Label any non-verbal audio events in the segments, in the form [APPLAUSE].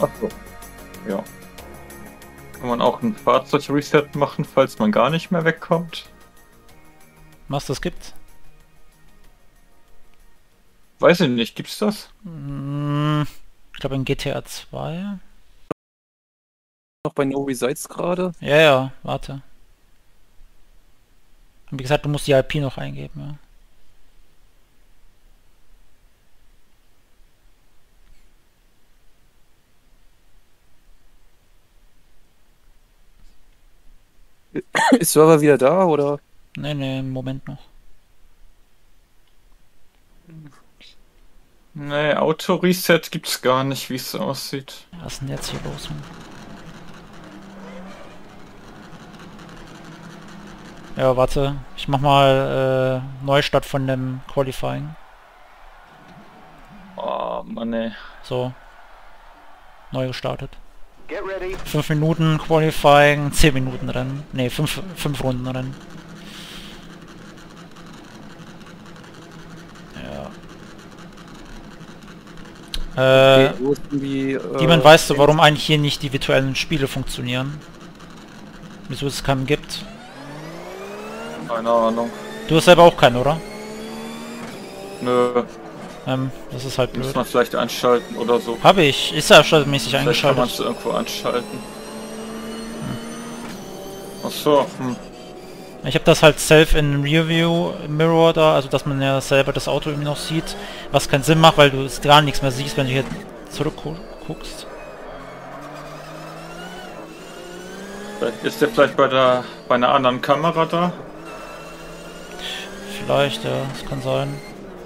Ach so. Ja. Kann man auch ein Fahrzeug-Reset machen, falls man gar nicht mehr wegkommt? Was das gibt? Weiß ich nicht, gibt's das? Hm, ich glaube in GTA 2. Noch bei No Resides gerade? Ja, ja, warte. Und wie gesagt, du musst die IP noch eingeben, ja. Ist Server wieder da oder? Nee, nee, im Moment noch. Nee, Auto-Reset gibt's gar nicht, wie es aussieht. Was ist denn jetzt hier los? Mann? Ja, warte. Ich mach mal äh, Neustart von dem Qualifying. Oh, Mann, ey. So. Neu gestartet. 5 Minuten Qualifying, 10 Minuten Rennen. Ne, 5 Runden Rennen. Ja. Äh, Okay, die, äh, Demon, weißt du, warum eigentlich hier nicht die virtuellen Spiele funktionieren? Wieso es keinen gibt? Keine Ahnung. Du hast selber auch keinen, oder? Nö, Ähm, das ist halt muss blöd. man vielleicht anschalten oder so. Habe ich. Ist ja standardmäßig Vielleicht kann man eingeschaltet. es irgendwo anschalten. Ach so, hm. Ich habe das halt self in Rearview Mirror da, also dass man ja selber das Auto irgendwie noch sieht, was keinen Sinn macht, weil du es gar nichts mehr siehst, wenn du hier zurückguckst. Ist der vielleicht bei der bei einer anderen Kamera da? Vielleicht, ja, das kann sein.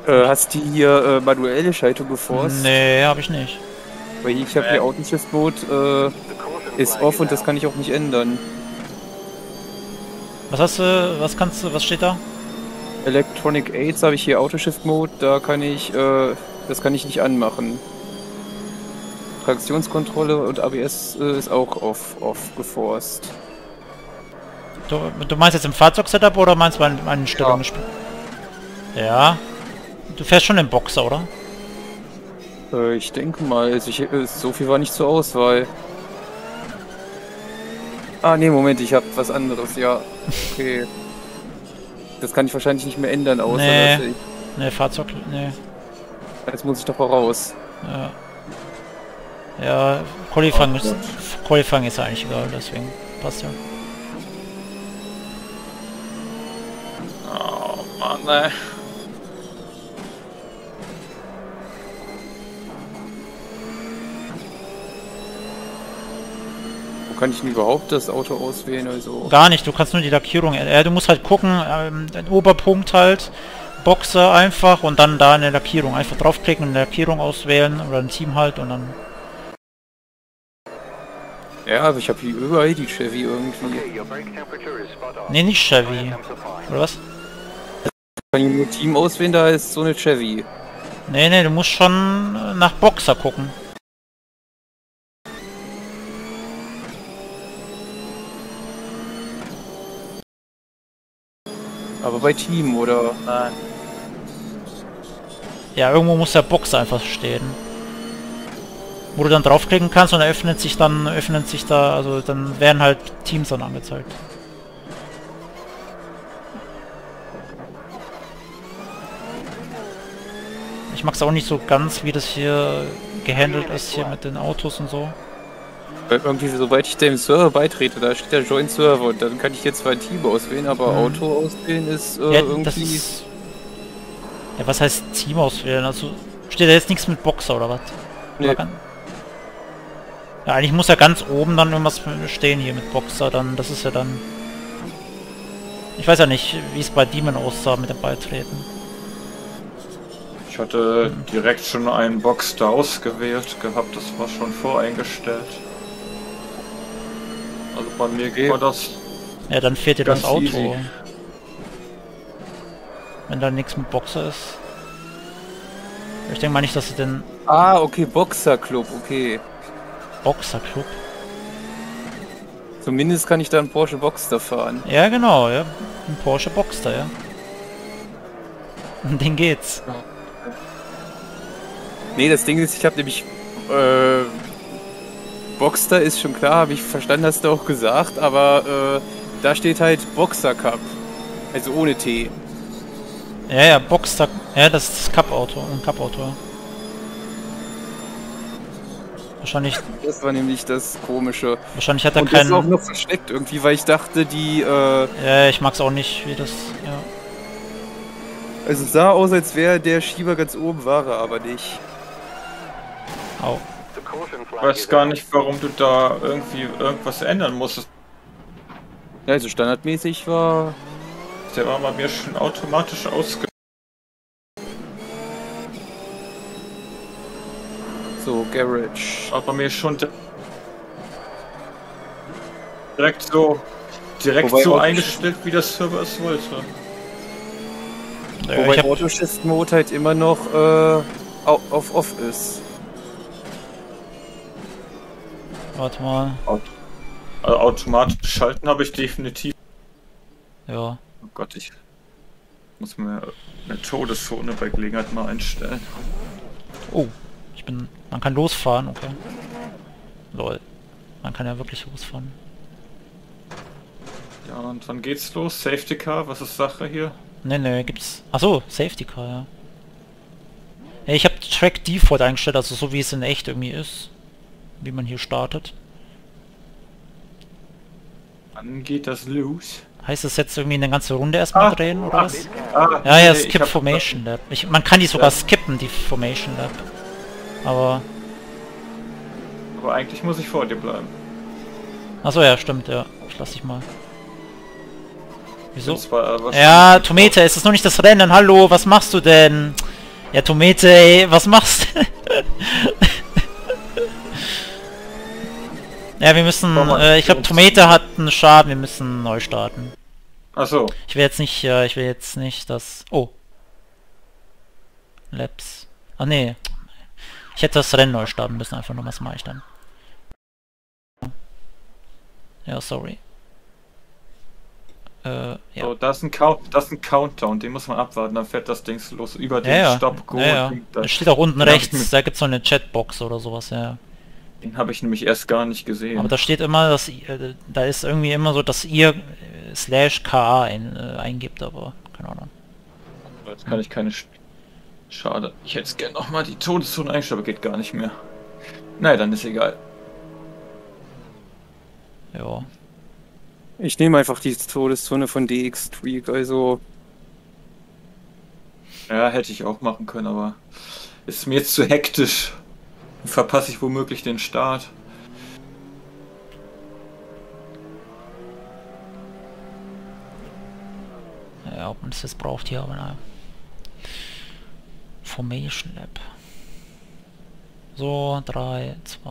Äh, hast die hier äh, manuelle Schaltung geforst? Nee, habe ich nicht. Weil ich habe hier Autoshift Mode äh, ist off und das kann ich auch nicht ändern. Was hast du, was kannst du, was steht da? Electronic Aids habe ich hier Autoshift Mode, da kann ich äh, das kann ich nicht anmachen. Traktionskontrolle und ABS äh, ist auch off, off geforst. Du, du meinst jetzt im Fahrzeugsetup oder meinst du bei meinen Stellungen? Ja. Du fährst schon im Boxer, oder? Äh, ich denke mal, also ich, äh, so viel war nicht zur Auswahl. Ah, nee, Moment, ich habe was anderes, ja. Okay. [LAUGHS] Das kann ich wahrscheinlich nicht mehr ändern, außer Nee. dass ich... Ne, Fahrzeug, ne. Jetzt muss ich doch mal raus. Ja. Ja, Qualifying Ah, ist, Qualifying ist eigentlich egal, deswegen passt ja. Oh Mann, ey. Kann ich denn überhaupt das Auto auswählen? Also, Gar nicht, du kannst nur die Lackierung, äh, du musst halt gucken, ähm, den Oberpunkt halt, Boxer einfach und dann da eine Lackierung. Einfach draufklicken und eine Lackierung auswählen oder ein Team halt und dann... ja, aber ich habe hier überall die Chevy irgendwie. Ne, nicht Chevy. Oder was? Kann ich nur Team auswählen, da ist so eine Chevy. Ne, ne, du musst schon nach Boxer gucken. Aber bei Team, oder? Nein. Ja, irgendwo muss der Boxer einfach stehen. Wo du dann draufklicken kannst und öffnet sich dann, öffnet sich da, also dann werden halt Teams dann angezeigt. Ich mag's auch nicht so ganz, wie das hier gehandelt ist, hier mit den Autos und so. Weil irgendwie, sobald ich dem Server beitrete, da steht der Join Server und dann kann ich jetzt zwar Team auswählen, aber Mhm. Auto auswählen ist äh, Ja, irgendwie. das ist... Ja, was heißt Team auswählen? Also, steht da jetzt nichts mit Boxer oder was? Nee. Oder kann- Ja, eigentlich muss ja ganz oben dann irgendwas stehen hier mit Boxer, dann, das ist ja dann... Ich weiß ja nicht, wie es bei Demon aussah mit dem Beitreten. Ich hatte direkt schon einen Box da ausgewählt gehabt, das war schon voreingestellt. Also bei mir Okay. war das Ja, dann fehlt dir das Auto. easy. Wenn da nichts mit Boxer ist. Ich denke mal nicht, dass sie den Ah, okay, Boxer Club, okay. Boxer Club. Zumindest kann ich da einen Porsche Boxster fahren. Ja, genau, ja. Ein Porsche Boxster, ja. Um den geht's. Nee, das Ding ist, ich habe nämlich äh, Boxster ist schon klar, habe ich verstanden, hast du auch gesagt, aber äh, da steht halt Boxer Cup. Also ohne T. Ja, ja, Boxster. Ja, das ist das Cup-Auto. Ein Cup-Auto. Wahrscheinlich, Das war nämlich das Komische. wahrscheinlich hat er Und das ist auch keinen... noch versteckt irgendwie, weil ich dachte, die, äh, Ja, ich mag's auch nicht, wie das... Ja. also sah aus, als wäre der Schieber ganz oben, war er aber nicht. Au. Ich weiß gar nicht, warum du da irgendwie irgendwas ändern musstest. Ja, also standardmäßig war Der war bei mir schon automatisch ausge... so Garage. War bei mir schon di- direkt so... Direkt Wobei so eingestellt, wie der Server es wollte. Ja, Wobei ich hab, Autoshift Mode halt immer noch äh, au- auf Off ist. Warte mal. Also automatisch schalten habe ich definitiv. Ja. Oh Gott, ich muss mir eine Todeszone bei Gelegenheit mal einstellen. Oh, ich bin... Man kann losfahren, okay. Lol. Man kann ja wirklich losfahren. Ja, und wann geht's los? Safety Car, was ist Sache hier? Ne, ne, gibt's... Achso, Safety Car, ja. ja ich habe Track Default eingestellt, also so wie es in echt irgendwie ist. Wie man hier startet. Wann geht das los? Heißt das jetzt irgendwie eine ganze Runde erstmal Ah, drehen oder was? Ah, Ja, ja, Skip hab- Formation Lab. Ich, man kann die sogar Ja. skippen, die Formation Lab. Aber... Aber eigentlich muss ich vor dir bleiben. Achso, ja, stimmt, ja. Ich lass dich mal. Wieso? Zwar, äh, Ja, Tomete, es ist noch nicht das Rennen. Hallo, was machst du denn? Ja, Tomete, ey, was machst du? [LAUGHS] ja, wir müssen... Äh, ich glaube. Tomete hat einen Schaden. Wir müssen neu starten. Ach so. Ich will jetzt nicht... Äh, ich will jetzt nicht das... Oh. Labs. Ah, nee. Ich hätte das Rennen neu starten müssen. Einfach nur, was mache ich dann? Ja, sorry. Äh, ja. So, das ist, ein Count, das ist ein Countdown, den muss man abwarten, dann fährt das Ding los über den Ja, ja. Stop Go. ja, ja. Das- steht auch unten rechts, da gibt's so eine Chatbox oder sowas, ja. Den habe ich nämlich erst gar nicht gesehen. Aber da steht immer, dass äh, da ist irgendwie immer so, dass ihr äh, slash KA ein, äh, eingibt, aber keine Ahnung. Jetzt kann ich keine... Sch Schade. Ich hätte gerne nochmal die Todeszone einstellen, aber geht gar nicht mehr. Naja, dann ist egal. Ja. Ich nehme einfach die Todeszone von DX Tweak, also Ja, hätte ich auch machen können, aber ist mir jetzt zu hektisch. Verpasse ich womöglich den Start. Ja, ob man das jetzt braucht hier, aber naja. Formation Lab. So, 3, 2,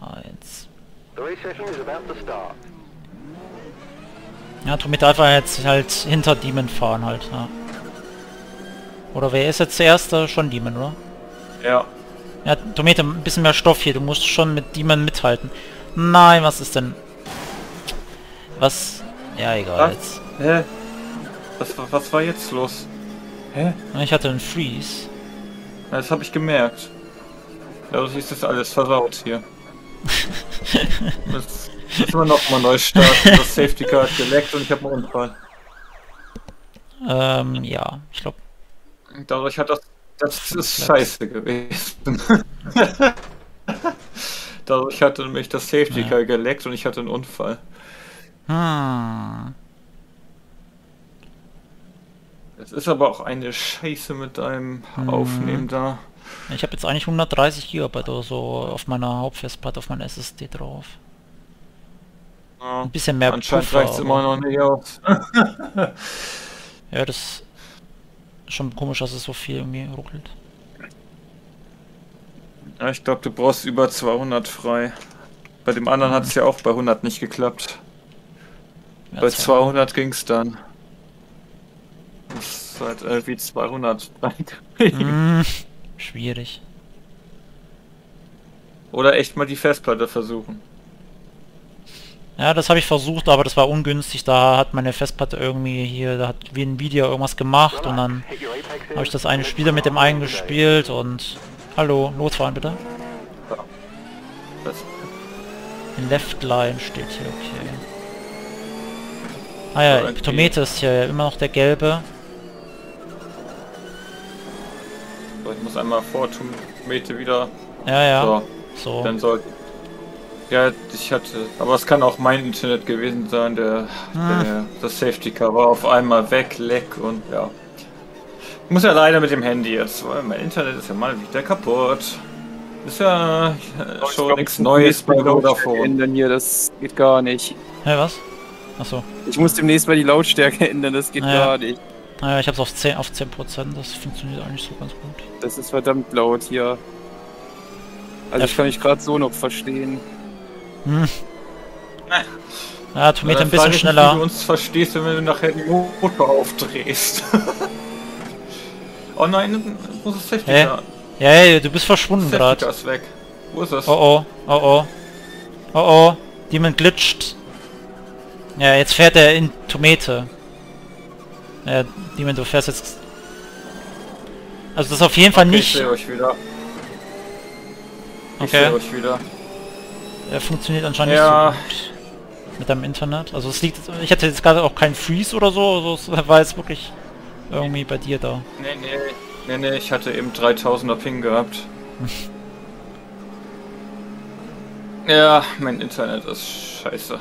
1. The race session is about to start. Ja, Tomit einfach jetzt halt hinter Demon fahren halt, ja. Oder wer ist jetzt zuerst? Äh, Schon Demon, oder? Ja. Ja, Tomate, ein bisschen mehr Stoff hier. Du musst schon mit Demon mithalten. Nein, was ist denn? Was? Ja, egal Was? jetzt. Hä? Was, war- was war jetzt los? Hä? Ich hatte einen Freeze. Ja, Das habe ich gemerkt. Dadurch ist das alles versaut hier. [LAUGHS] Das müssen wir nochmal neu starten. Das Safety Car hat geleckt und ich habe einen Unfall. Ähm, ja, ich glaube. Dadurch hat das... Das ist scheiße gewesen. [LAUGHS] Dadurch hatte nämlich das Safety Ja. Car geleckt und ich hatte einen Unfall. Hm. Es ist aber auch eine Scheiße mit deinem Mhm. Aufnehmen da. Ich habe jetzt eigentlich 130 GB oder so auf meiner Hauptfestplatte, auf meiner SSD drauf. Ja. Ein bisschen mehr Anscheinend reicht es immer noch nicht aus. [LAUGHS] Ja, das schon komisch, dass es so viel irgendwie ruckelt. Ja, ich glaube, du brauchst über 200 frei. Bei dem anderen hat es ja auch bei 100 nicht geklappt. Ja, bei zwar- 200 ging es dann. Das ist halt irgendwie 200 reinkriegen. Hm, schwierig. Oder echt mal die Festplatte versuchen. Ja, das habe ich versucht, aber das war ungünstig. Da hat meine Festplatte irgendwie hier, da hat wie ein Video irgendwas gemacht und dann habe ich das eine Spiel mit dem einen gespielt und... Hallo, losfahren bitte. In Left Line steht hier, okay. Ah ja. Tomete ist hier immer noch der gelbe. So, ich muss einmal vor Tomate wieder. Ja, ja. So, So. dann soll. Ja, ich hatte. Aber es kann auch mein Internet gewesen sein, der, Hm. der das Safety Car war auf einmal weg, leck und ja. Ich muss ja leider mit dem Handy jetzt, weil mein Internet ist ja mal wieder kaputt. Ist ja Ich schon glaub, nichts ich muss Neues bei die Lautstärke Vodafone. ändern hier, das geht gar nicht. Hä, was? Achso. Ich muss demnächst mal die Lautstärke ändern, das geht Ah, ja. gar nicht. Naja, ich hab's auf 10 auf 10%, das funktioniert eigentlich so ganz gut. Das ist verdammt laut hier. Also Ja, ich kann mich gerade so noch verstehen. Hm. Ja, Tomate Dann ein bisschen ich mich, Wie schneller. du uns verstehst, wenn du nachher den Motor aufdrehst. [LAUGHS] oh nein, ist das Safety? Car? Ja, ja, du bist verschwunden gerade. ist weg. Wo ist das? Oh oh, oh oh. Oh oh, Demon glitscht. Ja, jetzt fährt er in Tomate. Ja, Demon, du fährst jetzt... Also das ist auf jeden Fall Okay, Ich nicht... sehe euch wieder. Ich Okay. sehe euch wieder. Er funktioniert anscheinend Ja. nicht so gut. Mit deinem Internet. Also es liegt... Ich hatte jetzt gerade auch keinen Freeze oder so. Also es [LAUGHS] war jetzt wirklich irgendwie bei dir da. Nee, nee. Nee, nee, ich hatte eben 3000er Ping gehabt. [LAUGHS] ja, mein Internet ist scheiße.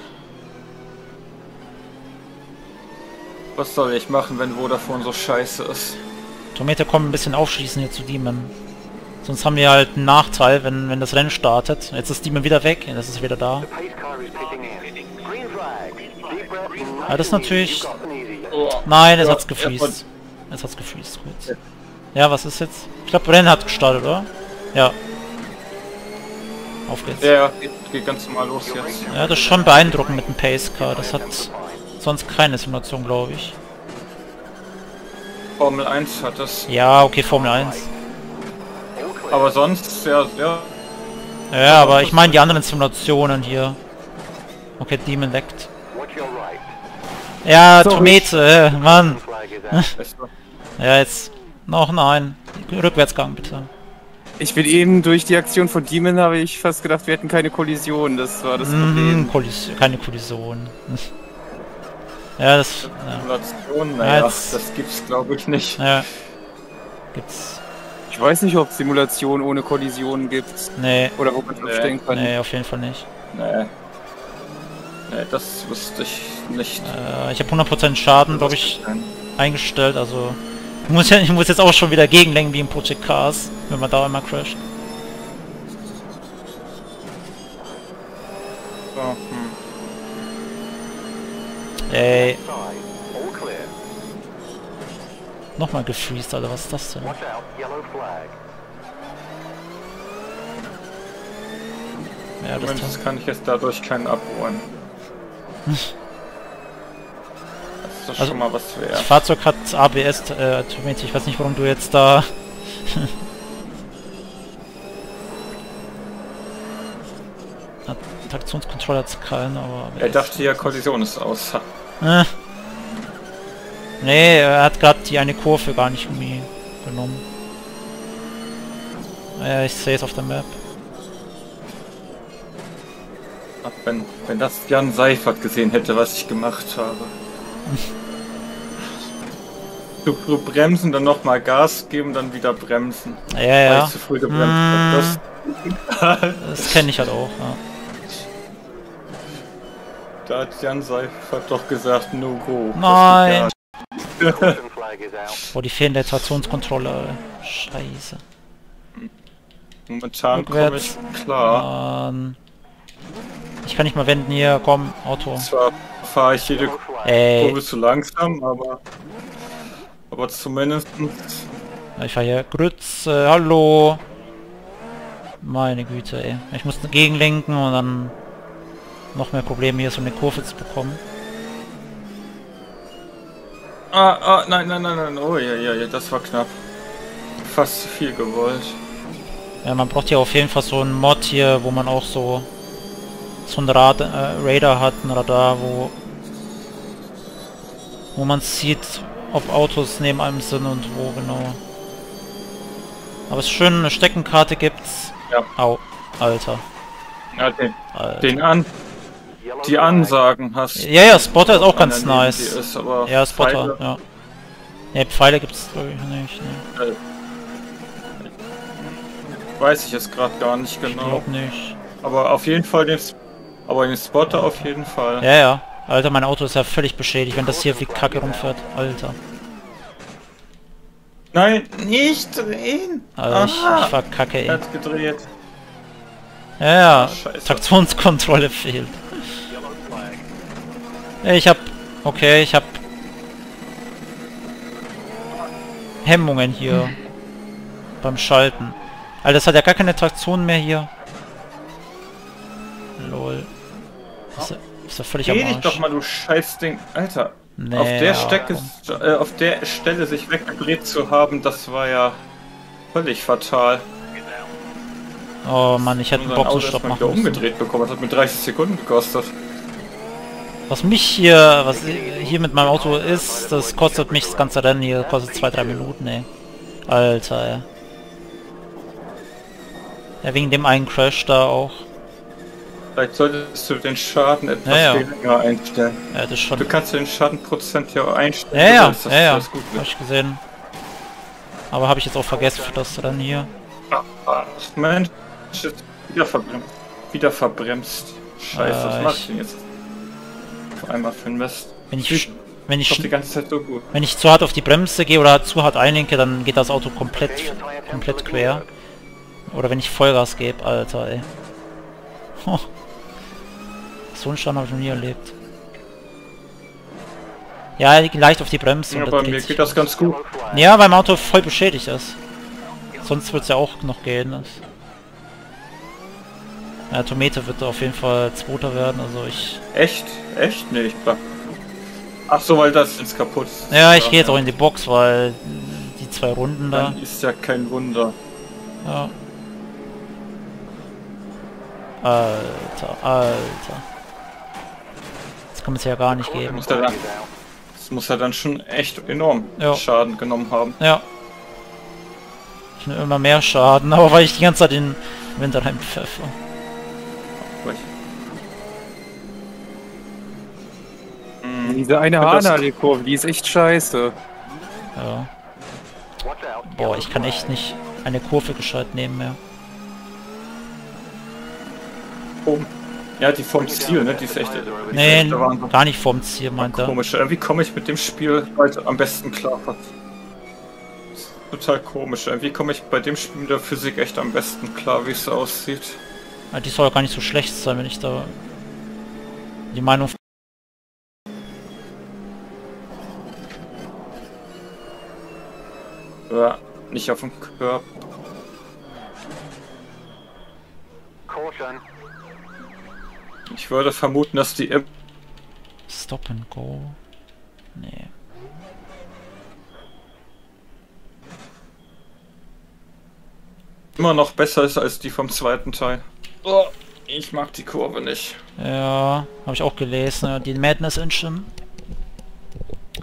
Was soll ich machen, wenn Vodafone so scheiße ist? Tomate kommen ein bisschen aufschließen hier zu Demon. Sonst haben wir halt einen Nachteil, wenn, wenn das Rennen startet. Jetzt ist Demon wieder weg, jetzt ist er wieder da. Ja, das ist natürlich- Nein, Ja, hat's gefreezed. Jetzt hat's Ja. gut. Ja, was ist jetzt? Ich glaube, Rennen hat gestartet, oder? Ja. Auf geht's. Ja, ja, geht, geht ganz normal los jetzt. Ja, das ist schon beeindruckend mit dem Pace Car. Das hat sonst keine Simulation, glaube ich. Formel 1 hat das. Ja, okay, Formel 1. Aber sonst, ja, ja. Ja, aber ich meine die anderen Simulationen hier. Okay, Demon leckt. Ja. Tomate, äh, Mann. [LAUGHS] [LAUGHS] Ja, jetzt. Noch nein. Rückwärtsgang, bitte. Ich bin eben durch die Aktion von Demon habe ich fast gedacht, wir hätten keine Kollision. Das war das Mhm, Problem. Kollis keine Kollision. [LAUGHS] Ja, das... Ja, Simulation, naja, jetzt- das gibt's glaube ich nicht. ja. Gibt's... Ich weiß nicht, ob es Simulation ohne Kollision gibt. Nee, Oder wo man es Nee. abstellen kann. nee, auf jeden Fall nicht. Nee. Nee, das wüsste ich nicht. Äh, ich habe 100% Schaden, glaube ich, eingestellt, also... Ich muss, ja, ich muss jetzt auch schon wieder gegenlenken wie im Project Cars, wenn man da einmal crasht. So, hm. Ey. Nochmal gefreezed, Alter, was ist das denn? Watch out. Yellow flag. Ja, das Zumindest kann ich jetzt dadurch keinen abholen. Das ist doch Also, schon mal was Das wert. Fahrzeug hat ABS, äh. Ich weiß nicht, warum du jetzt da... [LAUGHS] Hat- Traktionskontrolle hat keinen, aber... Er dachte ja, Kollision ist aus. Nee, er hat gerade die eine Kurve gar nicht irgendwie genommen. Ja, ich sehe es auf der Map. Ach, Wenn, wenn das Jan Seifert gesehen hätte, was ich gemacht habe. [LAUGHS] Du, du bremsen, dann nochmal Gas geben, dann wieder bremsen. Ja, Weil ja. ich zu früh gebremst habe. Das, Das kenne ich halt auch, ja. da hat Jan Seifert doch gesagt, no go. Nein. Boah, die fehlende Traktionskontrolle. Scheiße. Momentan komme ich klar. Ähm, ich kann nicht mal wenden hier, komm, Auto. Zwar fahre ich jede. Ey, Kurve zu langsam, aber aber zumindest ich fahr hier Grütze, hallo. Meine Güte, ey. Ich muss gegenlenken und dann noch mehr Probleme hier so eine Kurve zu bekommen. Ah, ah, nein, nein, nein, nein, oh ja, ja, ja, das war knapp. Fast zu viel gewollt. Ja, man braucht hier auf jeden Fall so einen Mod hier, wo man auch so so ein Rad, äh, Radar hat, ein Radar, wo wo man sieht, ob Autos neben einem sind und wo genau. Aber es ist schön, eine Steckenkarte gibt's. Ja. Au, Alter. Ja, den, Alter. den an, die. Ansagen hast. Ja, ja, Spotter ist auch An ganz nice. Ist, Ja, Spotter, Pfeile- ja. Ja, Pfeile gibt's glaube ich nicht. Ne. Weiß ich jetzt gerade gar nicht Ich genau. glaub nicht. Aber auf jeden Fall den, aber den Spotter auf jeden Fall. Ja, ja. Alter, mein Auto ist ja völlig beschädigt, wenn das hier wie Kacke rumfährt. Alter. Nein, nicht drehen! Alter, ich, ich verkacke, Er ey. hat gedreht. Ja, ja. Scheiße. Traktionskontrolle fehlt. Ich hab... Okay, ich hab... Hemmungen hier. Beim Schalten. Alter, das hat ja gar keine Traktion mehr hier. Lol. Ist ja, ist ja völlig am Geh dich Arsch. doch mal, du Scheißding. Alter, Nee, auf der komm. äh, auf der Stelle sich weggedreht zu haben, das war ja völlig fatal. Oh Mann, ich hätte einen Boxenstopp machen müssen. umgedreht bekommen. Das hat mir 30 Sekunden gekostet. Was mich hier, was hier mit meinem Auto ist, das kostet mich das ganze Rennen hier, kostet 2-3 Minuten, ey. Alter, ey. Ja, wegen dem einen Crash da auch. Vielleicht solltest du den Schaden etwas Ja, ja. geringer einstellen. Ja, das schon... Du kannst den Schadenprozent ja auch einstellen. Ja, ja, dass ja, ja. das gut Hab ich gesehen. Aber habe ich jetzt auch vergessen für das Rennen hier. Ach, Mensch, wieder verbremst. Wieder verbremst. Scheiße, Äh, was mach ich- ich denn jetzt? Auf einmal für den Mist. Wenn ich, wenn ich, die ganze Zeit so gut. wenn ich zu hart auf die Bremse gehe oder zu hart einlenke, dann geht das Auto komplett, komplett quer. Oder wenn ich Vollgas gebe, Alter, ey. [LAUGHS] So einen Stand habe ich noch nie erlebt. Ja, leicht auf die Bremse. Ja, und bei mir geht das ganz gut. Ja, weil mein Auto voll beschädigt ist. Sonst wird es ja auch noch gehen. Das ja, Tomate wird auf jeden Fall Zweiter werden, also ich... Echt? Echt? Nee, ich bleib. Ach so, weil das jetzt kaputt ist. Ja, ich gehe jetzt auch in die Box, weil die zwei Runden da... Dann ist ja kein Wunder. Ja. Alter, Alter. Das kann es ja gar nicht geben. Muss dann, das muss er dann schon echt enorm Ja. Schaden genommen haben. Ja. Ich nehme immer mehr Schaden, [LAUGHS] aber weil ich die ganze Zeit den Winter pfeffer. Aber ich- Hm, Diese eine Haarnadelkurve, die ist echt scheiße. Ja. Boah, ich kann echt nicht eine Kurve gescheit nehmen mehr. oh. Ja, die vom Ziel, ne? Die ist echt. die Nee, ist echt gar nicht vorm Ziel, meint er. Komisch. Irgendwie komme ich mit dem Spiel halt am besten klar. Ist Total komisch. Irgendwie komme ich bei dem Spiel mit der Physik echt am besten klar, wie es aussieht. Ja, Die soll gar nicht so schlecht sein, wenn ich da die Meinung Ja, nicht auf dem Körper. Caution. Ich würde vermuten, dass die im Stop and go. Nee. immer noch besser ist als die vom zweiten Teil. Oh, ich mag die Kurve nicht. Ja, habe ich auch gelesen, die Madness Engine.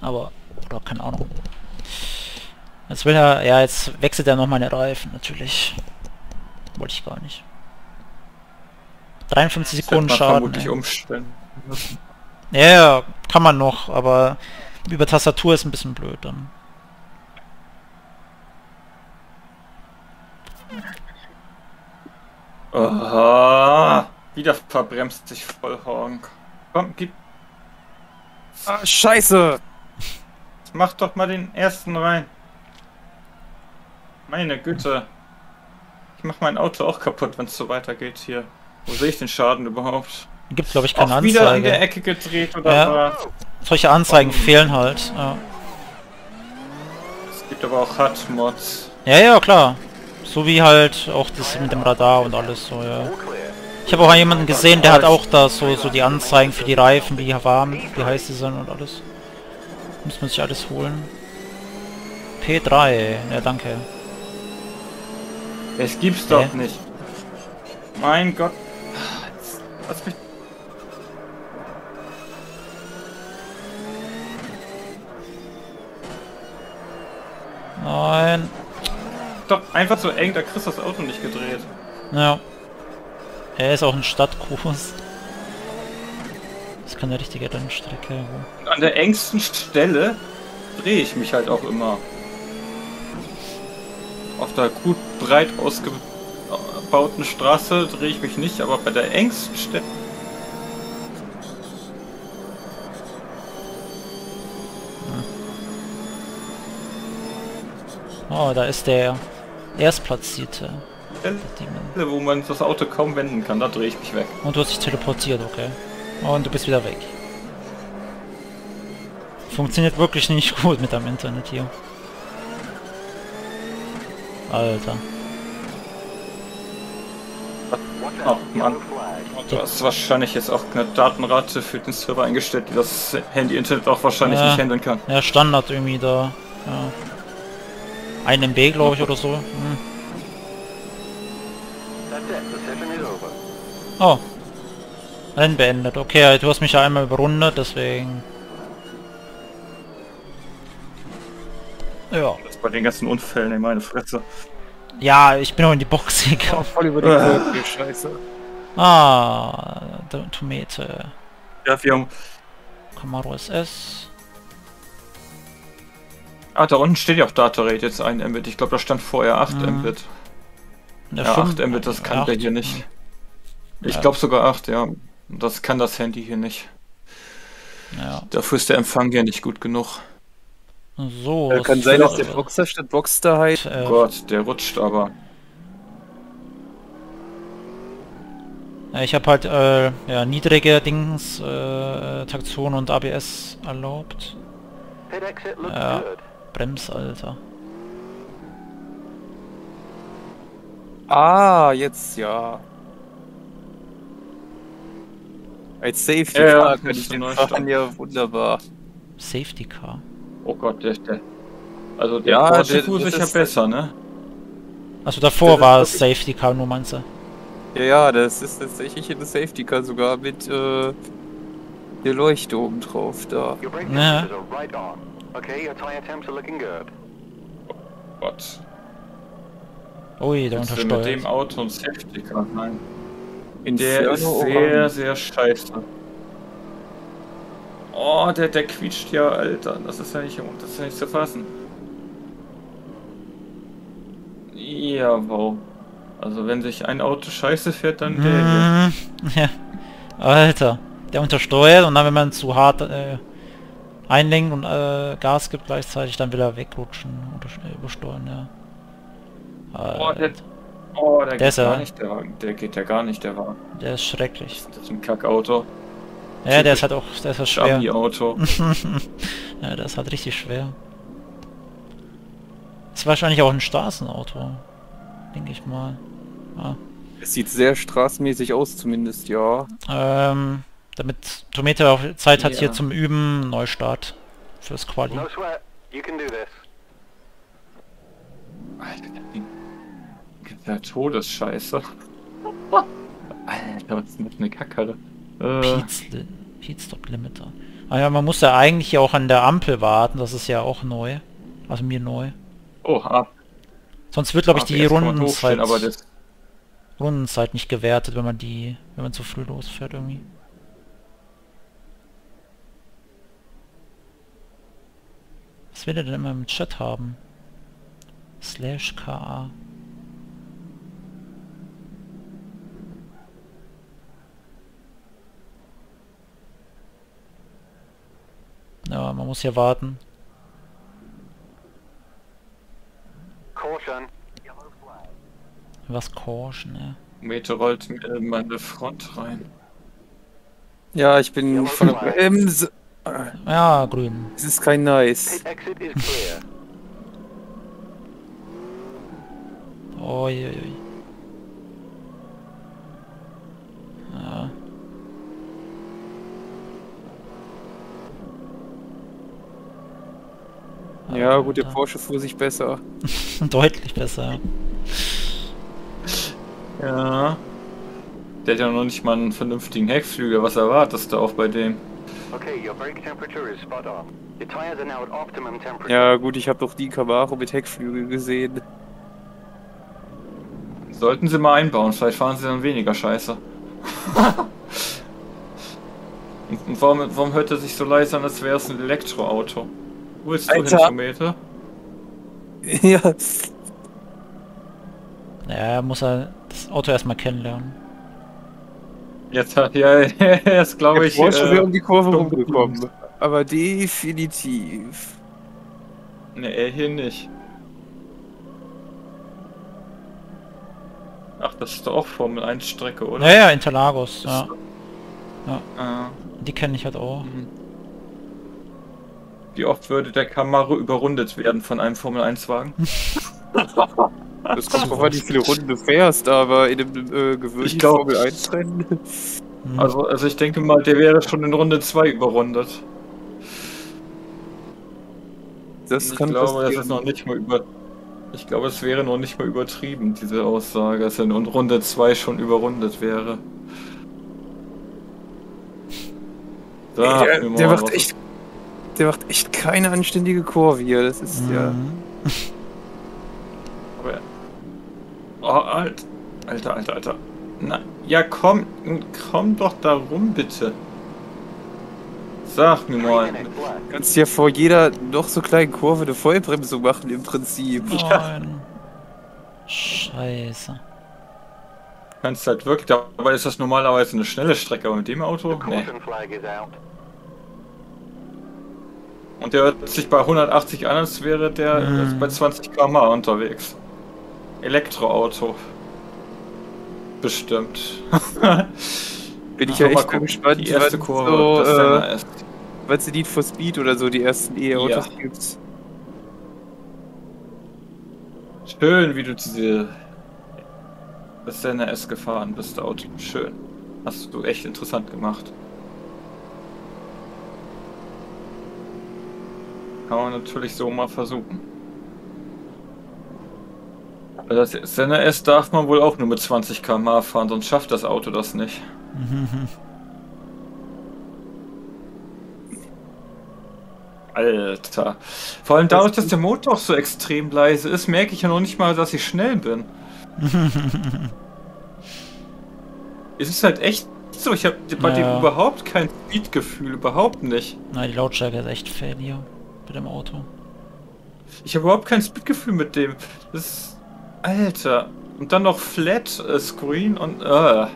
Aber, oder keine Ahnung. Jetzt will er, ja, jetzt wechselt er noch meine Reifen, natürlich. Wollte ich gar nicht. 53 Das wird Sekunden man Schaden. vermutlich ey. umstellen. Ja, ja, kann man noch, aber über Tastatur ist ein bisschen blöd dann. Aha, wieder verbremst sich voll Honk. Komm, gib, Ah, scheiße! mach doch mal den ersten rein. Meine Güte. Ich mach mein Auto auch kaputt, wenn es so weitergeht hier. Wo sehe ich den Schaden überhaupt? Gibt glaube ich keine Auch wieder an der Anzeige. Ecke gedreht oder Ja. was? Solche Anzeigen fehlen halt. Ja. Es gibt aber auch HUD-Mods. ja, ja, klar. So wie halt auch das mit dem Radar und alles so, ja. Ich habe auch jemanden gesehen, der hat auch da so, so die Anzeigen für die Reifen, wie warm, wie heiß die sind und alles. Muss man sich alles holen. P3, ja danke. Das gibt's doch Hä? nicht. Mein Gott. Lass mich. Nein. Doch einfach so eng, da kriegst du das Auto nicht gedreht. Ja. Er ist auch ein Stadtkurs. Das ist keine richtige Rennstrecke. An der engsten Stelle drehe ich mich halt auch immer. Auf der gut breit ausgebauten Straße drehe ich mich nicht, aber bei der engsten Stelle. Oh, da ist der Erstplatzierte. Stelle, wo man das Auto kaum wenden kann, da drehe ich mich weg. Und du hast dich teleportiert, okay. Und du bist wieder weg. Funktioniert wirklich nicht [LAUGHS] gut mit deinem Internet hier. Alter. Oh Mann. Du hast wahrscheinlich jetzt auch eine Datenrate für den Server eingestellt, die das Handy-Internet auch wahrscheinlich Ja. nicht handeln kann. Ja, Standard irgendwie da. Ja. 1 MB, glaube ich, oder so. Hm. Oh. Rennen beendet. Okay, du hast mich ja einmal überrundet, deswegen... Ja. Das bei den ganzen Unfällen, ey, meine Fresse. Ja, ich bin auch in die Box [LAUGHS] gekommen. Voll über die Äh. Kurve, Scheiße. Ah, der Tomate. Ja, wir haben. Camaro SS. Ah, da unten steht ja auch Data Rate jetzt 1 Mbit. Ich glaube, da stand vorher 8 Mhm. Mbit. Ja, fünf- 8 Mbit, das kann acht. der hier nicht. Ich Ja. glaube sogar 8, ja. Das kann das Handy hier nicht. Ja. Dafür ist der Empfang hier nicht gut genug. So. Äh, kann sein, dass der Boxer statt Boxster heißt. äh, Oh Gott, der rutscht aber. Ich habe halt äh, ja, niedrige Dings, äh, Traktion und ABS erlaubt. Pit exit looks Ja. Brems, Alter. Ah, jetzt ja. Als Safety Ja, ja, Car kann ich den ein fahren, ja wunderbar. Safety Car. Oh Gott, der, der also der Ja, Porsche der- fuhr sich ja ist- besser, ne? Also davor war es Safety Car, nur meinst du? Ja, ja, das ist tatsächlich eine Safety Car sogar mit äh, der Leuchte oben drauf da. Ja. on. Okay, your tire temps are looking good. Gott. Ui, der Jetzt mit dem untersteuert. Auto und Safety Car. Nein. In Der ist sehr, sehr scheiße. Oh, der, der quietscht ja, Alter. Das ist ja nicht, das ist ja nicht zu fassen. Jawohl. Also wenn sich ein Auto scheiße fährt, dann der hier. Mhm. [LAUGHS] Ja. Alter. Der untersteuert und dann, wenn man zu hart äh, einlenkt und äh, Gas gibt gleichzeitig, dann will er wegrutschen oder schnell übersteuern, ja. Oh, der, oh, der, Der geht ist ja- gar nicht, der Wagen. Der geht ja gar nicht, der Wagen. der ist schrecklich. Das ist ein Kackauto. Ja, der ist halt auch, der ist halt schwer. Ami-Auto. [LAUGHS] ja, der ist halt richtig schwer. Ist wahrscheinlich auch ein Straßenauto. Denke ich mal. Ja. Es sieht sehr straßenmäßig aus, zumindest, ja. Ähm, damit Tomete auch Zeit hat Ja. hier zum Üben, Neustart fürs Quali. No sweat. You can do this. Alter, der Todesscheiße. [LAUGHS] Alter, was ist denn das für eine Kackkarre? Äh, Pete, Pete Stop Limiter. Ah ja, man muss ja eigentlich ja auch an der Ampel warten, das ist ja auch neu. Also mir neu. oh, ah, Sonst wird glaube ich die kann man Rundenzeit, aber das, Rundenzeit nicht gewertet, wenn man die, wenn man zu früh losfährt irgendwie. Was will er denn immer im Chat haben? Slash KA. Ja, man muss hier warten. Caution. Was Caution, ne? Meter rollt mir in meine Front rein. Ja, ich bin von der Bremse. Ja, grün. Es ist kein Nice. Pit exit is clear. Oi, oi, oi. Ja, gut, der. Porsche fuhr sich besser. [LAUGHS] Deutlich besser. Ja. Der hat ja noch nicht mal einen vernünftigen Heckflügel. Was erwartest du auch bei dem? Okay, your brake temperature is spot on. Your tires are now at optimum temperature. Ja, gut, ich habe doch die Camaro mit Heckflügel gesehen. Sollten sie mal einbauen, vielleicht fahren sie dann weniger scheiße. und, [LAUGHS] und warum, warum hört er sich so leise an, als wäre es ein Elektroauto? Wo ist du hin, Alter. Tomato? [LAUGHS] ja. Ja, muss er das Auto erstmal kennenlernen. Jetzt hat ja, [LAUGHS] jetzt glaube ich. Porsche wäre um Äh, die Kurve rumgekommen. Aber definitiv. ne, hier nicht. Ach, das ist doch auch Formel 1 Strecke, oder? Naja, Interlagos, ja. Ah. Die kenne ich halt auch. Wie oft würde der Camaro überrundet werden von einem Formel 1 Wagen? [LAUGHS] Das kommt drauf an, wie viele Runden du fährst, aber in einem äh, gewöhnlichen Ich glaub- Formel 1 Rennen. Hm. [LAUGHS] Also, also ich denke mal, der wäre schon in Runde 2 überrundet. Das ich kann glaube, das passieren. ist noch nicht mal über. Ich glaube, es wäre noch nicht mal übertrieben, diese Aussage, dass er in Runde 2 schon überrundet wäre. Sag Ey, der, der macht echt. Der macht echt keine anständige Kurve hier. Das ist ja. Mhm. [LAUGHS] Aber- Oh, alt. Alter, alter, alter. Na, ja, komm, komm doch da rum, bitte. Sag mir mal. Du kannst ja vor jeder noch so kleinen Kurve eine Vollbremsung machen im Prinzip. Nein. Scheiße. Kannst halt wirklich, dabei ist das normalerweise eine schnelle Strecke, aber mit dem Auto? Nee. caution flag is out. Und der hört sich bei 180 an, als wäre der Mhm. bei 20 km unterwegs. Elektroauto. Bestimmt. [LAUGHS] Bin ich ja echt gucken. gespannt, Die erste Kurve, so, das äh, Senna ist. wann es Need for Speed oder so die ersten E-Autos Ja. gibt. Schön, wie du diese Senna S gefahren bist, Auto. Schön. Hast du echt interessant gemacht. Kann man natürlich so mal versuchen. Das Senna S darf man wohl auch nur mit 20 km fahren, sonst schafft das Auto das nicht. [LAUGHS] Alter. Vor allem dadurch, dass der Motor so extrem leise ist, merke ich ja noch nicht mal, dass ich schnell bin. [LAUGHS] es ist halt echt so, ich habe bei Ja. dem überhaupt kein Speedgefühl, überhaupt nicht. Na, die Lautstärke ist echt fail hier. Mit dem Auto. Ich habe überhaupt kein Speedgefühl mit dem. Das ist. Alter. Und dann noch Flat äh, Screen und. Äh.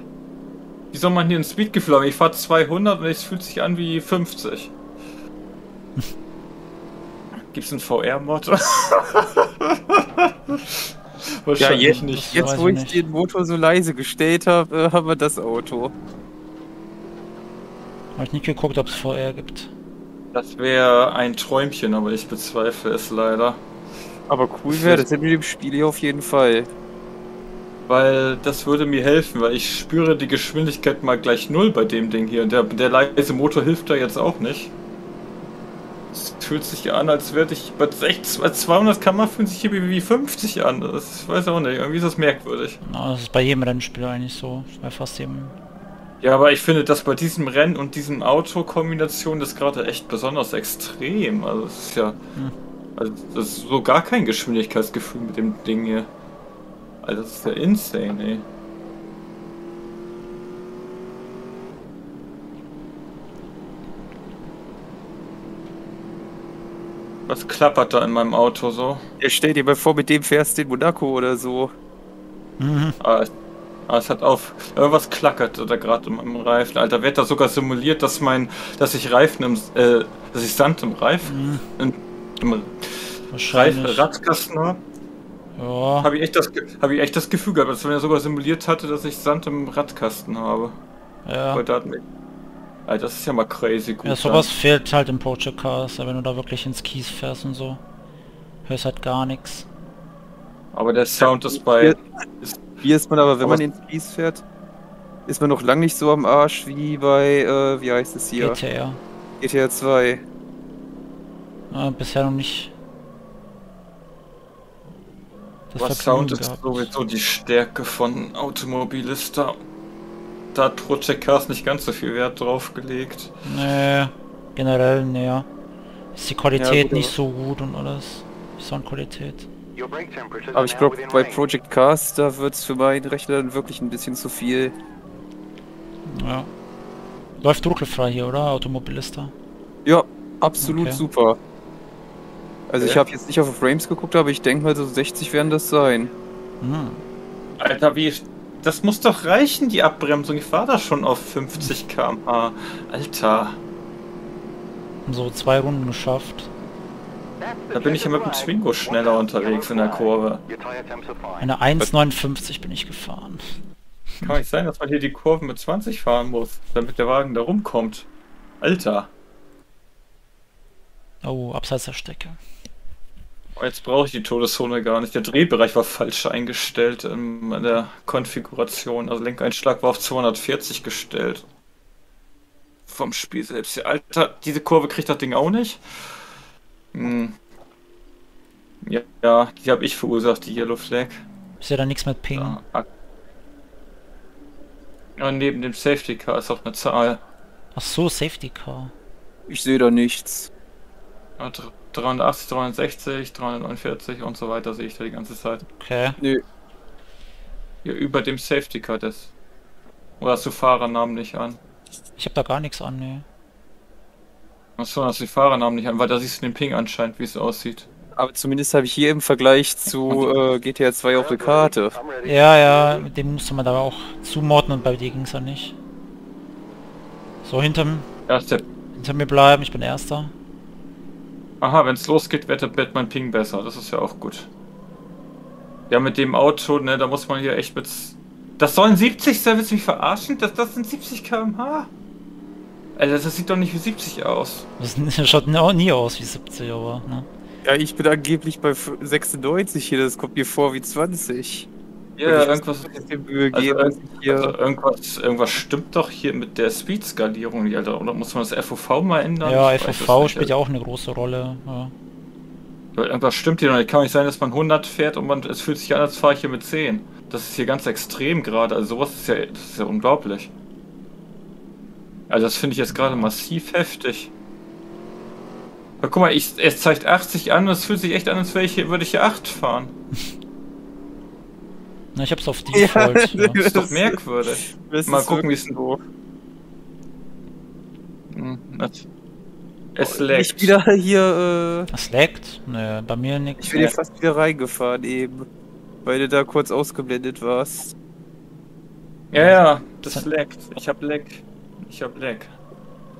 Wie soll man hier ein Speedgefühl haben? Ich fahre 200 und es fühlt sich an wie 50. [LAUGHS] Gibt's einen VR-Mod? [LAUGHS] Ja, Wahrscheinlich jetzt, nicht. jetzt wo ich ich nicht. den Motor so leise gestellt habe, äh, haben wir das Auto. Hab ich nicht geguckt, ob es VR gibt. Das wäre ein Träumchen, aber ich bezweifle es leider. Aber cool wäre das in dem Spiel hier auf jeden Fall. Weil das würde mir helfen, weil ich spüre die Geschwindigkeit mal gleich null bei dem Ding hier. Und der, der leise Motor hilft da jetzt auch nicht. Es fühlt sich an, als würde ich bei 60, bei 200 km fühlt sich hier wie wie 50 an. Das ich weiß auch nicht. Irgendwie ist das merkwürdig. Na, das ist bei jedem Rennspiel eigentlich so. Bei fast jedem. Ja, aber ich finde, dass bei diesem Rennen und diesem Auto-Kombination das gerade echt besonders extrem. Also es ist ja. Also das ist so gar kein Geschwindigkeitsgefühl mit dem Ding hier. Also das ist ja insane, ey. Was klappert da in meinem Auto so? Ja, stell dir mal vor, mit dem fährst du in Monaco oder so. Mhm. Ah, ah, es hat auf. Irgendwas klackert da gerade in meinem Reifen. Alter, wird da sogar simuliert, dass mein. dass ich Reifen im. Äh, dass ich Sand im Reifen. Mhm. Im, im. Reifen Radkasten habe. Ja. Habe ich, echt das Ge- hab ich echt das Gefühl gehabt, als wenn er sogar simuliert hatte, dass ich Sand im Radkasten habe. Ja. Da hat mich- Alter, das ist ja mal crazy gut. Ja, sowas fehlt halt im Project Cars, wenn du da wirklich ins Kies fährst und so. Hörst halt gar nichts. dann. Aber der Sound ist bei. Ist, Wie ist man aber, wenn Aber- man ins Kies fährt? Ist man noch lang nicht so am Arsch wie bei, äh, wie heißt es hier? GTR. GTA 2. Ja, bisher noch nicht. Das Vergnügen Sound ist gehabt. sowieso die Stärke von Automobilista. Da hat Project Cars nicht ganz so viel Wert drauf gelegt. Nee, generell, nee. Ist die Qualität gut, nicht so gut und alles. Die Soundqualität. Aber ich glaube, bei. Project Cars, da wird es für meinen Rechner dann wirklich ein bisschen zu viel. Ja. Läuft ruckelfrei hier, oder? Automobilista. Ja, absolut Okay. super. Also ich Okay. habe jetzt nicht auf Frames geguckt, aber ich denke mal so 60 werden das sein. Hm. Alter, wie. Das muss doch reichen, die Abbremsung. Ich war da schon auf 50 km/h. Alter. So zwei Runden geschafft. Da bin ich ja mit dem Twingo schneller unterwegs in der. Kurve. Eine 1,59 bin ich gefahren. Kann nicht sein, dass man hier die Kurven mit 20 fahren muss, damit der Wagen da rumkommt. Alter. Oh, abseits der Strecke. Oh, Jetzt brauche ich die Todeszone gar nicht. Der Drehbereich war falsch eingestellt in der Konfiguration. Also Lenkeinschlag war auf 240 gestellt. Vom Spiel selbst. Alter, diese Kurve kriegt das Ding auch nicht. Hm. Ja, ja, die habe ich verursacht, die Yellow Flag. Ist ja da nichts mit Ping. Ja, ja, neben dem Safety Car ist auch eine Zahl. Ach so, Safety Car. Ich sehe da nichts. Ja, dr- 380, 360, 349 und so weiter sehe ich da die ganze Zeit. Okay. Nö. Hier über dem Safety Car das. Oder hast du Fahrernamen nicht an? Ich habe da gar nichts an, ne. Achso, du die Fahrernamen nicht an, weil da siehst du den Ping anscheinend, wie es aussieht. Aber zumindest habe ich hier im Vergleich zu äh, GTA 2 auf der Karte. Ja, ja, mit dem musste man da auch zumorden und bei dir ging's ja nicht. So, hinterm, der. hinter mir bleiben, ich bin Erster. Aha, wenn es losgeht, wird, wird mein Ping besser. Das ist ja auch gut. Ja, mit dem Auto, ne, da muss man hier echt mit. Das sollen 70 sein, willst du mich verarschen? Das, das sind 70 km/h. Alter, das sieht doch nicht wie 70 aus. Das [LAUGHS] schaut auch nie aus wie 70, aber, ne. Ja, ich bin angeblich bei f- 96 hier, das kommt mir vor wie 20. Ja, irgendwas. Also. Also irgendwas, irgendwas stimmt doch hier mit der Speed-Skalierung Alter. Oder muss man das FOV mal ändern? Ja, Ich FOV nicht, spielt ja auch eine große Rolle. Ja. Irgendwas stimmt hier noch nicht. Kann nicht sein, dass man 100 fährt und man, es fühlt sich an, als fahre ich hier mit 10. Das ist hier ganz extrem gerade. Also sowas ist ja, das ist ja unglaublich. Also das finde ich jetzt gerade massiv heftig. Aber guck mal, ich, es zeigt 80 an und es fühlt sich echt an, als wäre ich hier, würde ich hier 8 fahren. [LAUGHS] Na, ich hab's auf Default. Ja, Das ist doch merkwürdig. Mal gucken, wie es denn doof. Hm, Es Oh, Nicht wieder hier, äh... Das laggt? Nö, bei mir nix. Ich bin ja fast wieder reingefahren eben. Weil du da kurz ausgeblendet warst. Ja, ja, das leckt. Ich hab Leck. Ich hab Leck.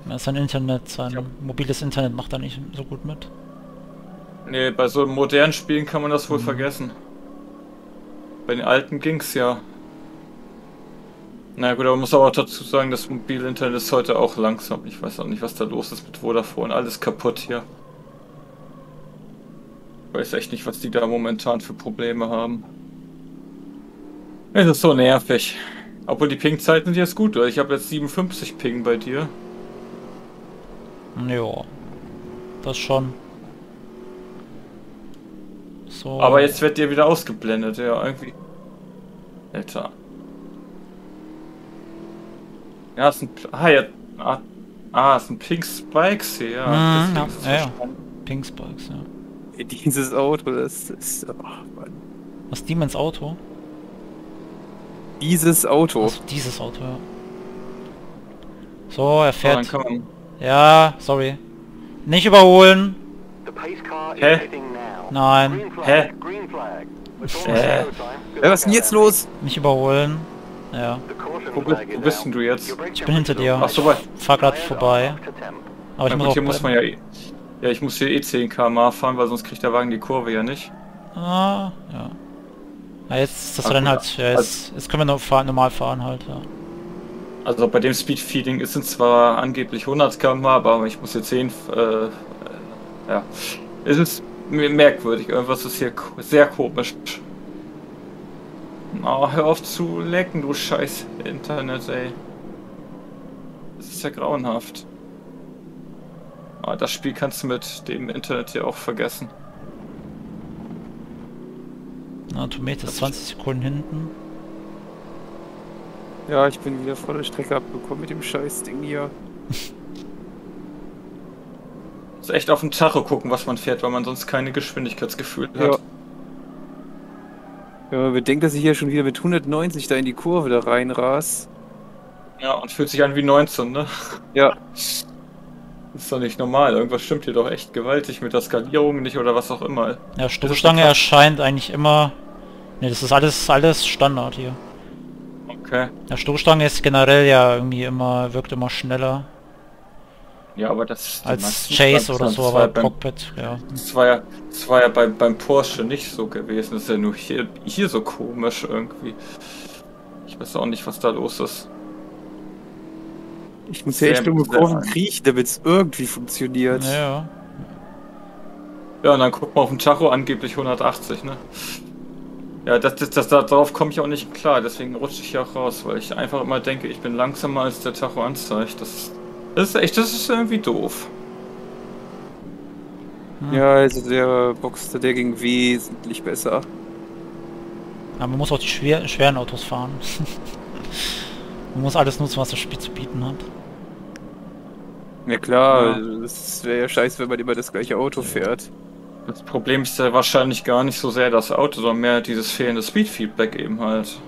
Ja, Sein Internet, sein Ja. mobiles Internet macht da nicht so gut mit. Nee, bei so modernen Spielen kann man das wohl Mhm. vergessen. Bei den alten ging's ja. Na gut, aber man muss aber auch dazu sagen, das mobile Internet ist heute auch langsam. Ich weiß auch nicht, was da los ist mit Vodafone. Alles kaputt hier. Ich weiß echt nicht, was die da momentan für Probleme haben. Es ist so nervig. Obwohl die Ping-Zeiten sind jetzt gut, oder? Ich habe jetzt 57 Ping bei dir. Ja. Das schon. So. Aber jetzt wird dir wieder ausgeblendet, ja, irgendwie. Alter. Ja, es sind. Ah, ja. Ah, ah es sind Pink Spikes hier, ja. Mhm, ist es ja, ja. verstanden. Pinkspikes, ja. Dieses Auto, das ist... Ach, Mann. Was Demons Auto? Dieses Auto. Also dieses Auto, ja. So, er dann fährt. kann man. Ja, sorry. Nicht überholen. Hä? Nein. Hä? Hä? Ja, was ist denn jetzt los? Nicht überholen. Ja. Wo, bist- is wo bist denn du jetzt? Ich bin hinter dir. Ach so, weit. Fahr grad vorbei. Aber ich Na muss gut, auch hier muss man ja. eh- Ja, ich muss hier eh 10 km fahren, weil sonst kriegt der Wagen die Kurve ja nicht. Ah, ja. Ja, jetzt ist das Ah, Rennen halt, ja, jetzt, jetzt können wir nur fahren, normal fahren halt, ja. Also bei dem Speedfeeding ist es zwar angeblich 100 km aber ich muss hier 10. Äh, äh, ja. Es ist merkwürdig. Irgendwas ist hier sehr komisch. Oh, hör auf zu lecken, du scheiß Internet, ey. Das ist ja grauenhaft. Ah, das Spiel kannst du mit dem Internet hier auch vergessen. Na, Tomate ist 20 Sekunden hinten. Ja, ich bin wieder vor der Strecke abgekommen mit dem Scheißding hier. [LAUGHS] Ist echt auf den Tacho gucken, was man fährt, weil man sonst keine Geschwindigkeitsgefühl Ja. hat. Wenn man bedenkt, dass ich hier schon wieder mit 190 da in die Kurve da reinras. Ja, und fühlt sich an wie 19, ne? Ja. [LAUGHS] Ist doch nicht normal. Irgendwas stimmt hier doch echt gewaltig mit der Skalierung nicht oder was auch immer. Ja, Stoßstange erscheint eigentlich immer... Ne, das ist alles, alles Standard hier. Okay. Ja, Stoßstange ist generell ja irgendwie immer, wirkt immer schneller Ja, aber das ist als Chase oder so, Das aber beim, Cockpit, ja. das war ja, das war ja bei, beim Porsche nicht so gewesen. Das ist ja nur hier, hier so komisch irgendwie. Ich weiß auch nicht, was da los ist. Ich muss ja echt bizarr. Kurven kriechen, damit es irgendwie funktioniert. Ja, ja. Ja, und dann guckt man auf den Tacho angeblich 180, ne? Ja, das, das, das, darauf komme ich auch nicht klar, deswegen rutsche ich hier auch raus, weil ich einfach immer denke, ich bin langsamer als der Tacho anzeigt. Das, das ist echt, das ist irgendwie doof. Ja, also der Boxster, der ging wesentlich besser. Aber man muss auch die schwer, schweren Autos fahren. [LAUGHS] man muss alles nutzen, was das Spiel zu bieten hat. Ja klar, Ja. das wäre ja scheiße, wenn man immer das gleiche Auto fährt. Das Problem ist ja wahrscheinlich gar nicht so sehr das Auto, sondern mehr dieses fehlende Speed-Feedback eben halt.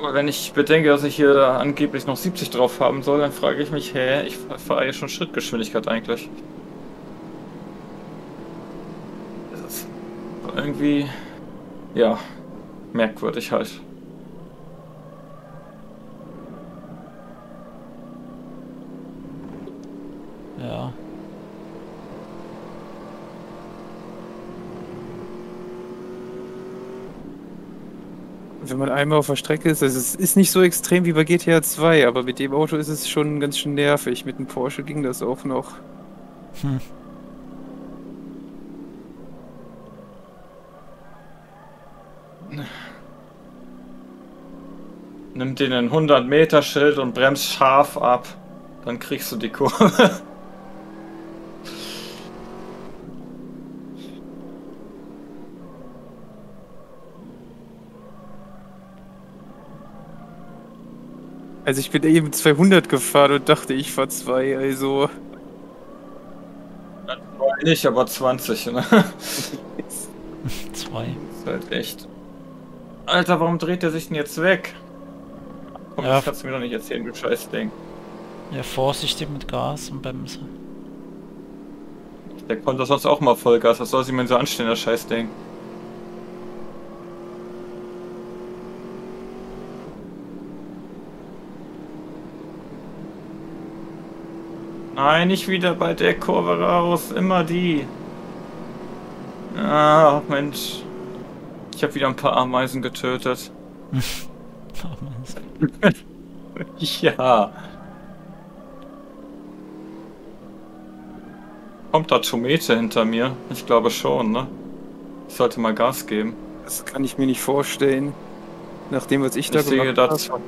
Aber wenn ich bedenke, dass ich hier angeblich noch 70 drauf haben soll, dann frage ich mich, hä, ich fahre ja schon Schrittgeschwindigkeit eigentlich. Das ist irgendwie, ja, merkwürdig halt. Ja. Wenn man einmal auf der Strecke ist, also es ist nicht so extrem wie bei GTA 2, aber mit dem Auto ist es schon ganz schön nervig. Mit dem Porsche ging das auch noch. Hm. Nimm den ein 100 Meter Schild und bremst scharf ab. Dann kriegst du die Kurve. [LAUGHS] Also ich bin eben 200 gefahren und dachte, ich fahr 2, also... Nicht, aber 20, ne? [LAUGHS] Zwei. ist halt echt. Alter, warum dreht er sich denn jetzt weg? Komm, Ja. das kannst du mir doch nicht erzählen, du scheiß Ding. Ja, vorsichtig mit Gas und Bremse. Der konnte sonst auch mal Vollgas, was soll sie mir so anstellen, das scheiß Ding? Nein, nicht wieder bei der Kurve raus, immer die. Ah, Mensch. Ich habe wieder ein paar Ameisen getötet. [LAUGHS] [LAUGHS] Ja. Kommt da Tomate hinter mir? Ich glaube schon, ne? Ich sollte mal Gas geben. Das kann ich mir nicht vorstellen. Nach dem, was ich da Ich sehe gemacht da habe.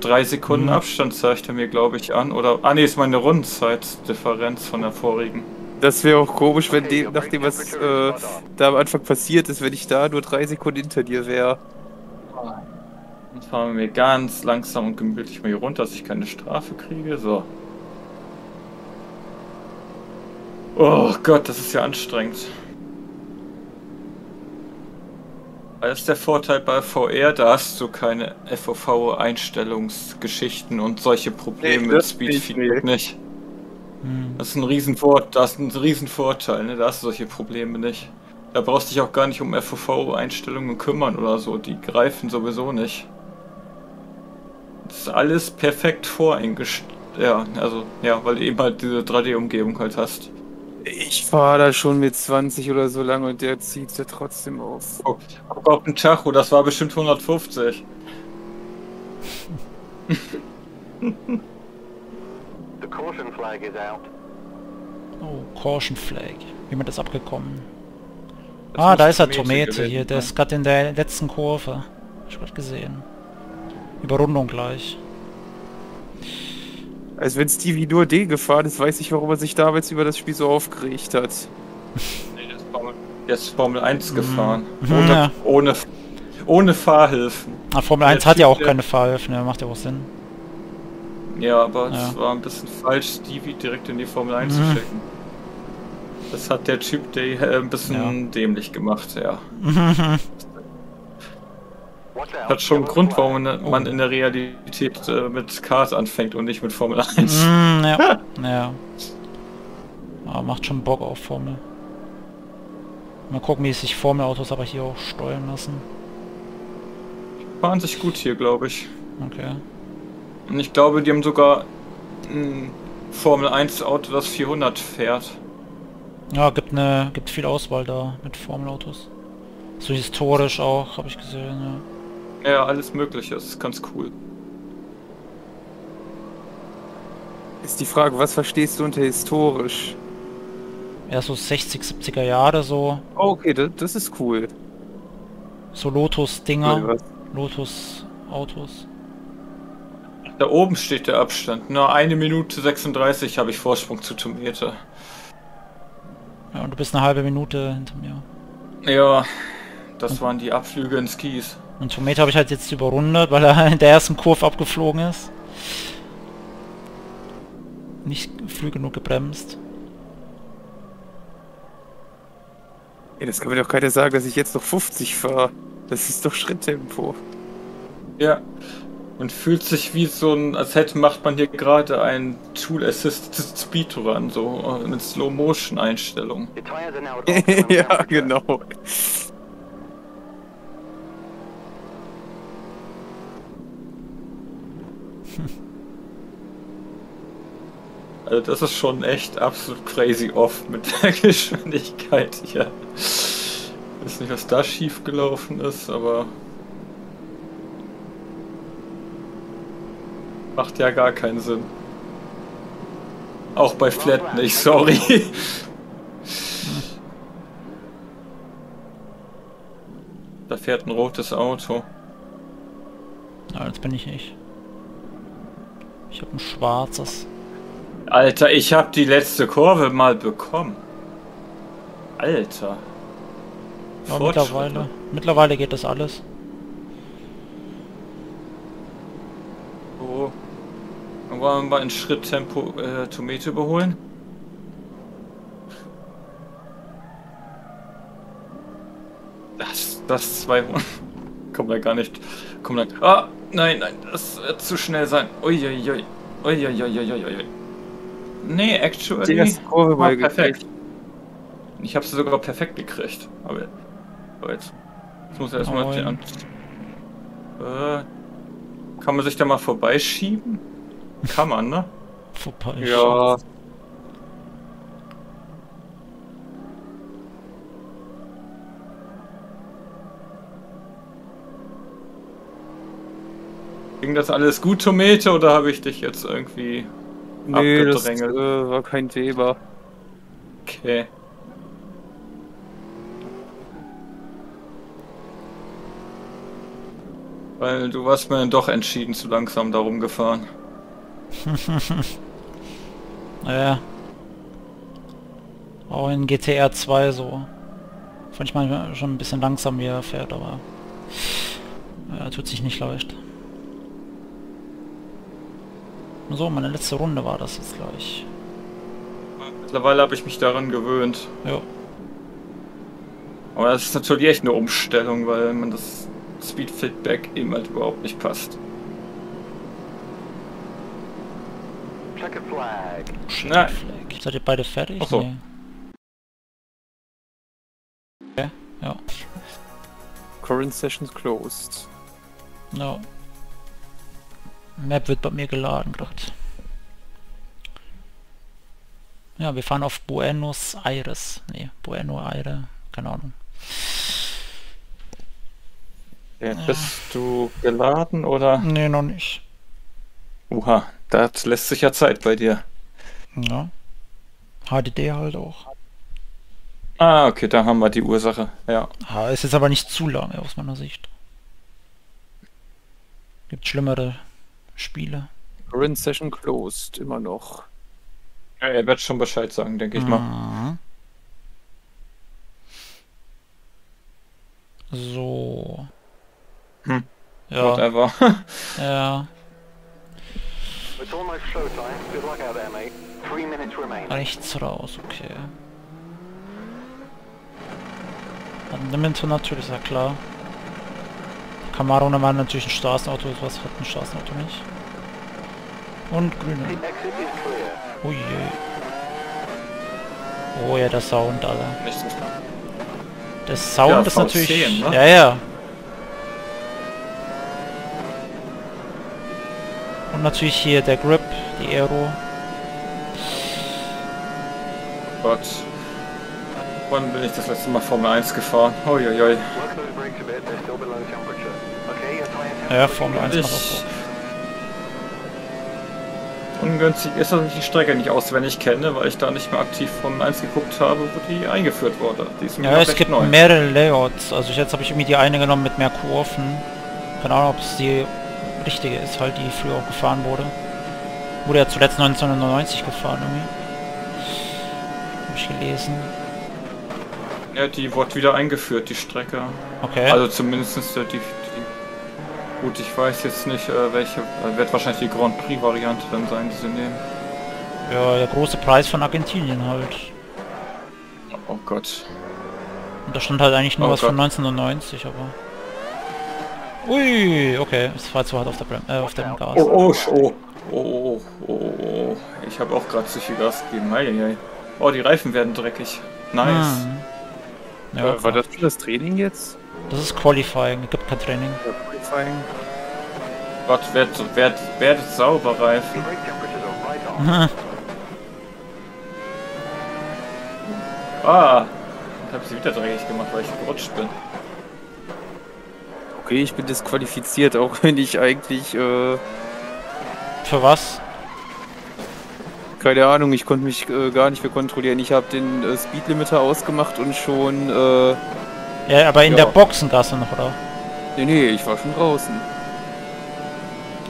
drei Sekunden Mhm. Abstand zeigt er mir, glaube ich, an. Oder. Ah ne, ist meine Rundenzeitdifferenz von der vorigen. Das wäre auch komisch, wenn Okay, dem, your nach dem, brake was äh, da am Anfang passiert ist, wenn ich da nur drei Sekunden hinter dir wäre. Dann fahren wir ganz langsam und gemütlich mal hier runter, dass ich keine Strafe kriege. So. Oh Gott, das ist ja anstrengend. Das ist der Vorteil bei VR, da hast du keine FOV-Einstellungsgeschichten und solche Probleme Nee, mit das Speed nicht, Feedback nicht. Hm. Das ist ein Riesenvor das ist ein Riesenvorteil, ne? Da hast du solche Probleme nicht. Da brauchst du dich auch gar nicht um FOV-Einstellungen kümmern oder so. Die greifen sowieso nicht. Ist alles perfekt voreingestellt. Ja, also, ja, weil du eben halt diese 3D-Umgebung halt hast. Ich fahre da schon mit 20 oder so lang und der zieht ja trotzdem auf. Guck, guck auf den Tacho, das war bestimmt 150. The caution flag is out. Oh, Caution Flag. Wie man das abgekommen? Das ah, da ist er gewesen hier. Der ist gerade in der letzten Kurve. Hab ich gerade gesehen. Überrundung gleich. Also wenn Stevie nur den gefahren ist, weiß ich, warum er sich damals über das Spiel so aufgeregt hat. [LAUGHS] Nee, der ist Formel, der ist Formel 1 gefahren. Mhm, Ohne, ja. ohne, ohne Fahrhilfen. Ah, Formel Der 1 hat ja auch keine Fahrhilfen, ja, macht ja auch Sinn. Ja, aber Ja. es war ein bisschen falsch, Stevie direkt in die Formel 1 Mhm. zu schicken. Das hat der Typ der, äh, ein bisschen dämlich gemacht, ja. [LAUGHS] Hat schon einen Grund, warum man in der Realität äh, mit Kart anfängt und nicht mit Formel 1. Mm, ja. [LAUGHS] ja. Aber macht schon Bock auf Formel. Mal gucken, wie sich Formelautos aber hier auch steuern lassen. Fahren sich gut hier, glaube ich. Okay. Und ich glaube, die haben sogar ein Formel 1 Auto, das 400 fährt. Ja, gibt ne, gibt viel Auswahl da mit Formelautos. So historisch auch, habe ich gesehen, ja. Ja, alles mögliche, das ist ganz cool. Ist die Frage, was verstehst du unter historisch? Ja, so 60, 70er Jahre so. Oh, okay, das, das ist cool. So Lotus-Dinger. Lotus-Autos. Da oben steht der Abstand. Nur eine Minute 36 habe ich Vorsprung zu Tomete. Ja, und du bist eine halbe Minute hinter mir. Ja, das waren die Abflüge ins Kies. Und Tomato habe ich halt jetzt überrundet, weil er in der ersten Kurve abgeflogen ist. Nicht früh genug gebremst. Ey, das kann mir doch keiner sagen, dass ich jetzt noch 50 fahre. Das ist doch Schritttempo. Ja. Und fühlt sich wie so ein, als hätte macht man hier gerade ein Tool Assisted Speedrun, so äh, mit Slow Motion Einstellung. [LAUGHS] Ja, genau. [LAUGHS] Also das ist schon echt absolut crazy off mit der [LAUGHS] Geschwindigkeit hier. Ich weiß nicht, was da schief gelaufen ist, aber macht ja gar keinen Sinn. Auch bei Flat nicht, sorry. [LAUGHS] Da fährt ein rotes Auto. Ja, jetzt bin ich ich. Ich habe ein schwarzes. Alter, ich hab die letzte Kurve mal bekommen. Alter. Ja, mittlerweile. Mittlerweile geht das alles. So. Dann wollen wir mal in Schritttempo äh, Tomate überholen. Das, das 200. [LAUGHS] Kommt da gar nicht. Kommt da. Ah, nein, nein, das wird zu schnell sein. Uiuiui. Uiuiuiui. Nee, actually. Die erste Kurve war mal perfekt. Ich habe sie sogar perfekt gekriegt. Aber, aber jetzt, jetzt muss er erstmal den an. Äh, kann man sich da mal vorbeischieben? Kann man, ne? Vorbei. Ja. Ging das alles gut, Tomate, oder habe ich dich jetzt irgendwie Nee, das äh, abgedrängelt? war kein Thema. Okay. Weil du warst mir dann doch entschieden zu langsam darum gefahren. [LAUGHS] Ja. Auch in GTR 2 so. Fand ich manchmal schon ein bisschen langsam, wie er fährt, aber ja, tut sich nicht leicht. So, meine letzte Runde war das jetzt gleich. Mittlerweile habe ich mich daran gewöhnt. Ja. Aber das ist natürlich echt eine Umstellung, weil man das Speed-Feedback eben halt überhaupt nicht passt. Flag. Seid ihr beide fertig? Ach so. Nee. Okay, ja. Current Sessions closed. No. Map wird bei mir geladen gerade. Ja, wir fahren auf Buenos Aires. Nee, Bueno Aire. Keine Ahnung. Ja, Bist du geladen oder? Nee, noch nicht. Oha, das lässt sich ja Zeit bei dir. Ja. HDD halt auch. Ah, okay, da haben wir die Ursache. Ja. Ah, ist jetzt aber nicht zu lange aus meiner Sicht. Gibt schlimmere Spiele. Current Session closed, immer noch. ja er wird schon Bescheid sagen, denke ich mal. Mhm. So. Hm. Ja, Whatever. [LAUGHS] ja. Rechts raus, okay. Hat ein Minton natürlich, ist ja klar. Camaro war natürlich ein Straßenauto, was hat ein Straßenauto nicht. Und grüne. Ui. Oh ja, der Sound, Alter. Der Sound Ja, ist V10, natürlich... ne? Ja, ja. Und natürlich hier der Grip, die Aero. Gott. Wann bin ich das letzte Mal Formel 1 gefahren? Uiuiui. Ja. Formel 1 macht auch Ich... Ungünstig ist, dass ich die Strecke nicht auswendig kenne, weil ich da nicht mehr aktiv Formel 1 geguckt habe, wo die eingeführt wurde. Die ist mir Ja, es gibt neu. mehrere Layouts. Also jetzt habe ich irgendwie die eine genommen mit mehr Kurven. Keine Ahnung, ob es die richtige ist, halt die früher auch gefahren wurde. Wurde ja zuletzt 1999 gefahren irgendwie. Hab ich gelesen. Ja, die wurde wieder eingeführt, die Strecke. Okay. Also zumindest die... Gut, ich weiß jetzt nicht, äh, welche... Äh, wird wahrscheinlich die Grand Prix-Variante dann sein, die sie nehmen. ja, der große Preis von Argentinien halt. Oh Gott. Und da stand halt eigentlich nur Oh was von Gott. 1990, aber... Ui, okay, es war zu hart auf der Brem äh, auf dem Gas. Oh, oh, oh. Oh, oh, oh, oh. Ich habe auch gerade zu viel Gas gegeben. Eieiei. Oh, die Reifen werden dreckig. Nice. Hm. Ja, Äh, war das für das Training jetzt? das ist Qualifying, es gibt kein Training. Ja, Qualifying. Gott, werdet, werdet, werdet sauber Reifen. [LAUGHS] Ah. Ich habe sie wieder dreckig gemacht, weil ich gerutscht bin. Okay, ich bin disqualifiziert, auch wenn ich eigentlich, äh, Für was? keine Ahnung, ich konnte mich äh, gar nicht mehr kontrollieren. Ich habe den äh, Speedlimiter ausgemacht und schon, äh, Ja, aber in Ja. der Boxengasse noch, oder? Nee, nee, ich war schon draußen.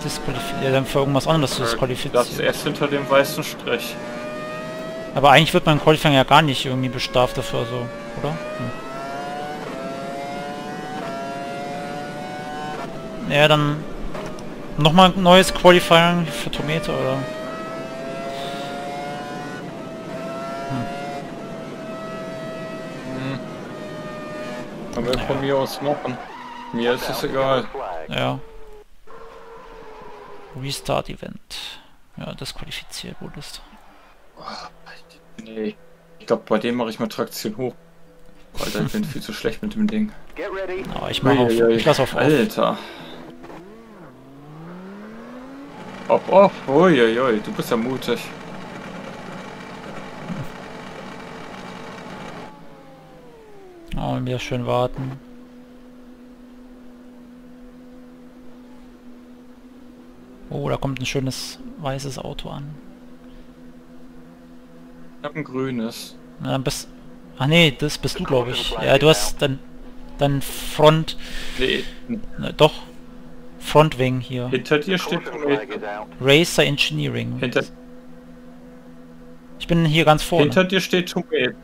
Disqualifiziert. Ja, dann für irgendwas anderes Das disqualifiziert. ist erst hinter dem weißen Strich. Aber eigentlich wird man Qualifying ja gar nicht irgendwie bestraft dafür, so, oder? Hm. Ja, dann nochmal ein neues Qualifying für Tomato, oder? Hm. Kann wir von mir aus machen. Mir ist es egal. Ja. Restart Event. Ja, disqualifiziert wurdest. Nee. Ich glaube, bei dem mache ich mal Traktion hoch. Alter, ich bin viel zu schlecht mit dem Ding. Ready. Aber ich mache auf, ich lass auf off. Alter. Auf, auf. Uiuiui, du bist ja mutig. Oh, und wieder schön warten. Oh, da kommt ein schönes weißes Auto an. Ich hab ein grünes. Na, dann bist... Ach nee, das bist du, glaube ich. Ja, du hast dann... Dann Front... Nee, Ne, doch. Frontwing hier. hinter dir steht. Racer Engineering. Hinter, Ich bin hier ganz vorne. hinter dir steht Tomate.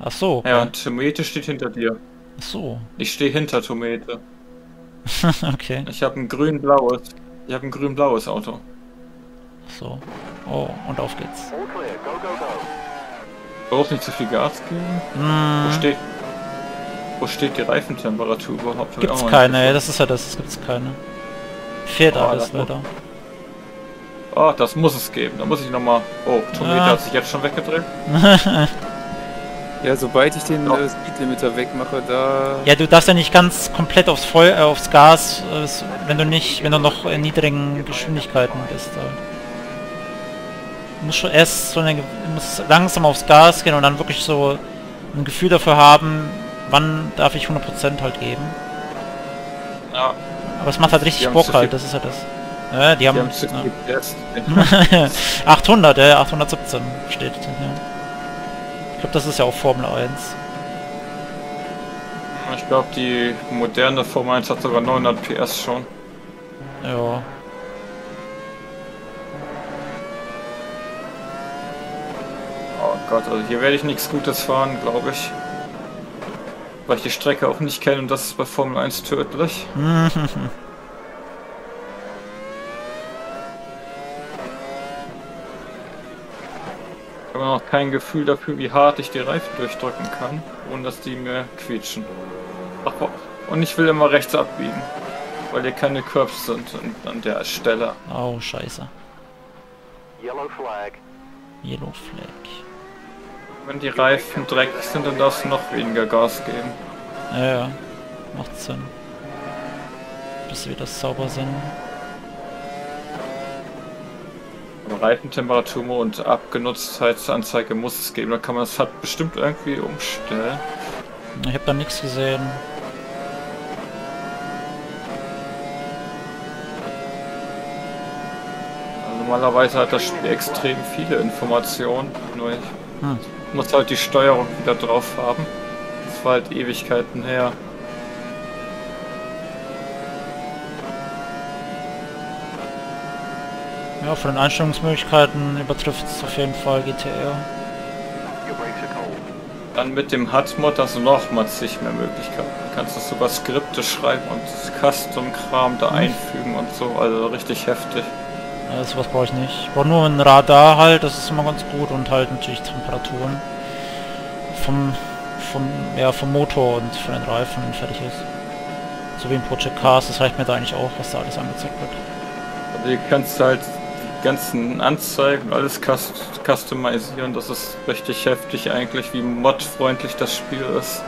Ach so. Ja, und Tomate steht hinter dir. Ach so. Ich stehe hinter Tomate. [LAUGHS] okay. Ich habe ein grün-blaues. Ich habe ein grün-blaues Auto. So. Oh, und auf geht's. Bloß nicht zu viel Gas geben. Wo Hm, steht, wo steht die Reifentemperatur überhaupt? Ich gibt's keine, ja, das ist ja das, gibt's keine. Fehlt Oh, alles leider. Oh, das muss es geben. Da muss ich nochmal. Oh, Tomate Ja. hat sich jetzt schon weggedreht. [LAUGHS] Ja, sobald ich den äh, Speedlimiter wegmache, da... Ja, du darfst ja nicht ganz komplett aufs Voll, äh, aufs Gas, äh, wenn du nicht, wenn du noch in niedrigen Geschwindigkeiten bist. Du musst schon erst so eine, musst langsam aufs Gas gehen und dann wirklich so ein Gefühl dafür haben, wann darf ich 100% halt geben. Ja, Aber es macht halt richtig Die haben Bock halt, das ist ja das. Ja, die haben, die haben zu viel Test. [LAUGHS] [LAUGHS] ja. 800, ja, 817 steht. Ja. Ich glaube, das ist ja auch Formel 1. Ich glaube, die moderne Formel 1 hat sogar 900 PS schon. Ja. Oh Gott, also hier werde ich nichts Gutes fahren, glaube ich. Weil ich die Strecke auch nicht kenne und das ist bei Formel 1 tödlich. [LAUGHS] Ich habe noch kein Gefühl dafür, wie hart ich die Reifen durchdrücken kann, ohne dass die mir quietschen. Ach, und ich will immer rechts abbiegen. Weil hier keine Curbs sind an- an der Stelle. Oh, scheiße. Yellow flag. Yellow Flag. Wenn die Reifen dreckig sind, dann darfst du noch weniger Gas geben. Ja, ja. Macht Sinn. Bis sie wieder sauber sind. Aber Reifentemperatur und Abgenutztheitsanzeige muss es geben. Da kann man das halt bestimmt irgendwie umstellen. Ich habe da nichts gesehen. Also normalerweise hat das Spiel extrem viele Informationen. Nur ich Hm. muss halt die Steuerung wieder drauf haben. Das war halt Ewigkeiten her. Ja, von den Einstellungsmöglichkeiten übertrifft es auf jeden Fall GTR. Dann mit dem HUD-Mod hast du nochmal zig mehr Möglichkeiten. Du kannst du sogar Skripte schreiben und Custom-Kram da einfügen und so. Also richtig heftig. Ja, sowas brauche ich nicht. Ich brauche nur ein Radar halt, das ist immer ganz gut und halt natürlich Temperaturen vom vom ja vom Motor und von den Reifen und fertig ist. So wie im Project Cars, das reicht mir da eigentlich auch, was da alles angezeigt wird. Also hier kannst halt ganzen Anzeigen, alles cust customisieren. Das ist richtig heftig eigentlich, wie modfreundlich das Spiel ist.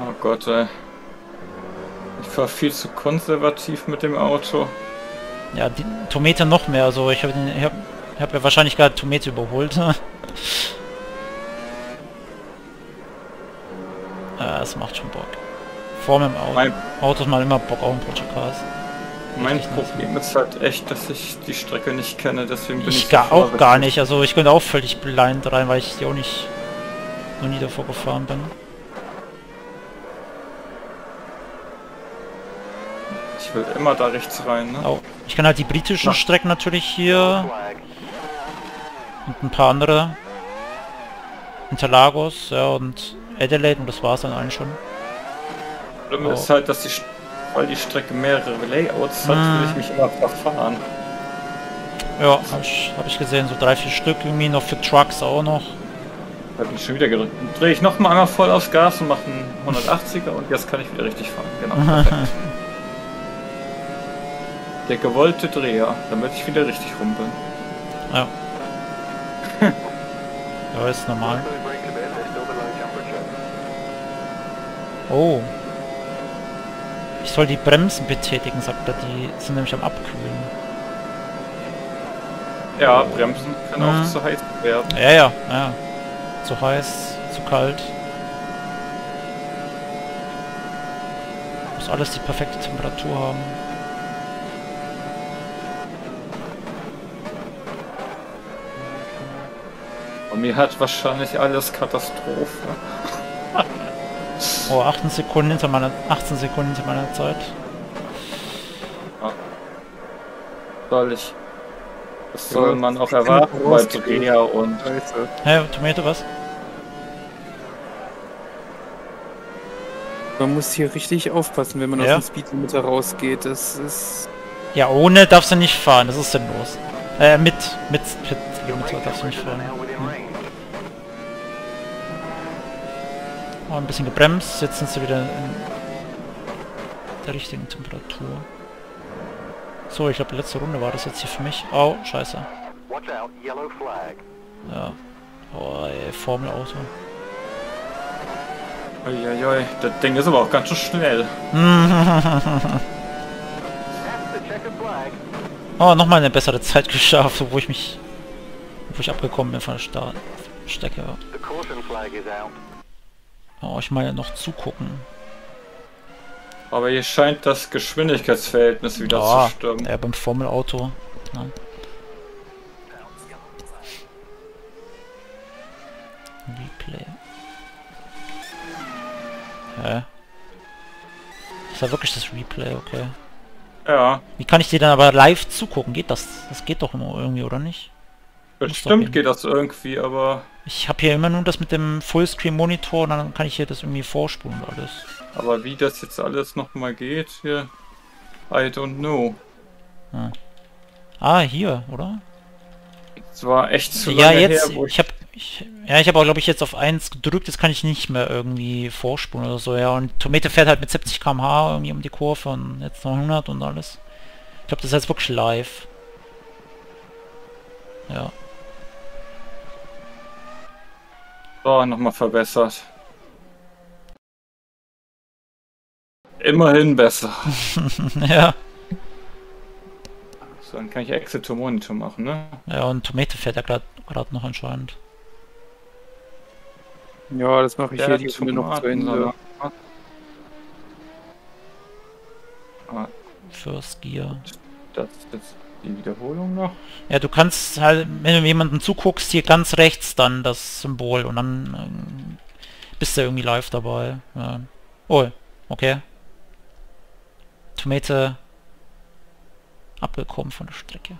Oh Gott, ey. Ich war viel zu konservativ mit dem Auto. Ja, die Tomate noch mehr, also ich habe ich hab, ich hab ja wahrscheinlich gerade Tomate überholt. ja, [LAUGHS] das macht schon Bock. Vor dem Auto. Mein, Autos mal immer Bock auf ein Project Cars. mein nice. Problem ist halt echt, dass ich die Strecke nicht kenne, deswegen bin ich, Ich gar, auch gar nicht, also ich könnte auch völlig blind rein, weil ich die auch nicht noch nie davor gefahren bin. Ich will immer da rechts rein, ne? Auch, ich kann halt die britischen Na. Strecken natürlich hier und ein paar andere. Interlagos, ja, und Adelaide und das war's dann eigentlich schon. Problem Oh. ist halt, dass die, weil die Strecke mehrere Layouts hat, Hm. will ich mich immer verfahren. Ja, habe ich, hab ich gesehen, so drei, vier Stück irgendwie noch für Trucks auch noch. Da bin ich schon wieder gerückt. Dann drehe ich noch mal einmal voll aufs Gas und mache einen 180er und jetzt kann ich wieder richtig fahren. Genau. [LAUGHS] Der gewollte Dreher, damit ich wieder richtig rum bin. Ja. [LAUGHS] ja, ist normal. Slow Ich soll die Bremsen betätigen, sagt er, die sind nämlich am Abkühlen. Ja, Bremsen können Mhm. auch zu heiß werden. Ja, ja, ja. Zu heiß, zu kalt. Muss alles die perfekte Temperatur haben. Und mir hat wahrscheinlich alles Katastrophe. Oh, 18 Sekunden hinter meiner 18 Sekunden hinter meiner Zeit. Soll ich. Das Ja, soll man auch erwarten bei. Dreher und Scheiße. Hä, Tomato was? Man muss hier richtig aufpassen, wenn man Ja. aus dem Speedlimiter rausgeht. Das ist. Ja, ohne darfst du nicht fahren, das ist sinnlos. Äh, mit, mit, mit Your Limiter brake darfst du nicht fahren. now Oh, ein bisschen gebremst, jetzt sind sie wieder in der richtigen Temperatur. So, ich glaube letzte Runde war das jetzt hier für mich. Oh, scheiße. Watch out. Yellow flag. Ja. Oh, ey, Formelauto. Uiuiui, das Ding ist aber auch ganz schön schnell. [LAUGHS] Oh, nochmal eine bessere Zeit geschafft, wo ich mich... wo ich abgekommen bin von der Start Strecke. Ich meine noch zugucken. Aber hier scheint das Geschwindigkeitsverhältnis wieder Ja, zu stimmen. ja, beim Formelauto. Ja. Replay. Hä? Ist ja wirklich das Replay, okay. Ja, Wie kann ich dir dann aber live zugucken? Geht das? Das geht doch immer irgendwie, oder nicht? Bestimmt geht das irgendwie, aber, Ich habe hier immer nur das mit dem Fullscreen-Monitor und dann kann ich hier das irgendwie vorspulen und alles. aber wie das jetzt alles nochmal geht hier, I don't know. Ah, hier, oder? Es war echt zu Ja, lange jetzt, her, wo ich habe ich, ja, ich habe auch, glaube ich, jetzt auf 1 gedrückt, jetzt kann ich nicht mehr irgendwie vorspulen oder so, ja. Und Tomate fährt halt mit 70 km/h irgendwie um die Kurve und jetzt noch 100 und alles. Ich glaube, das ist jetzt wirklich live. Ja. So, nochmal verbessert. Immerhin besser. [LAUGHS] ja. So, dann kann ich Exit to Monitor machen, ne? Ja, und Tomate fährt ja gerade noch anscheinend. Ja, das mache ich Der hier die Runde noch zu Ende. Ah, First Gear. das ist die Wiederholung noch. Ja, du kannst halt, wenn du jemandem zuguckst, hier ganz rechts dann das Symbol und dann ähm, bist du irgendwie live dabei. Ja. Oh, okay. Tomate abgekommen von der Strecke.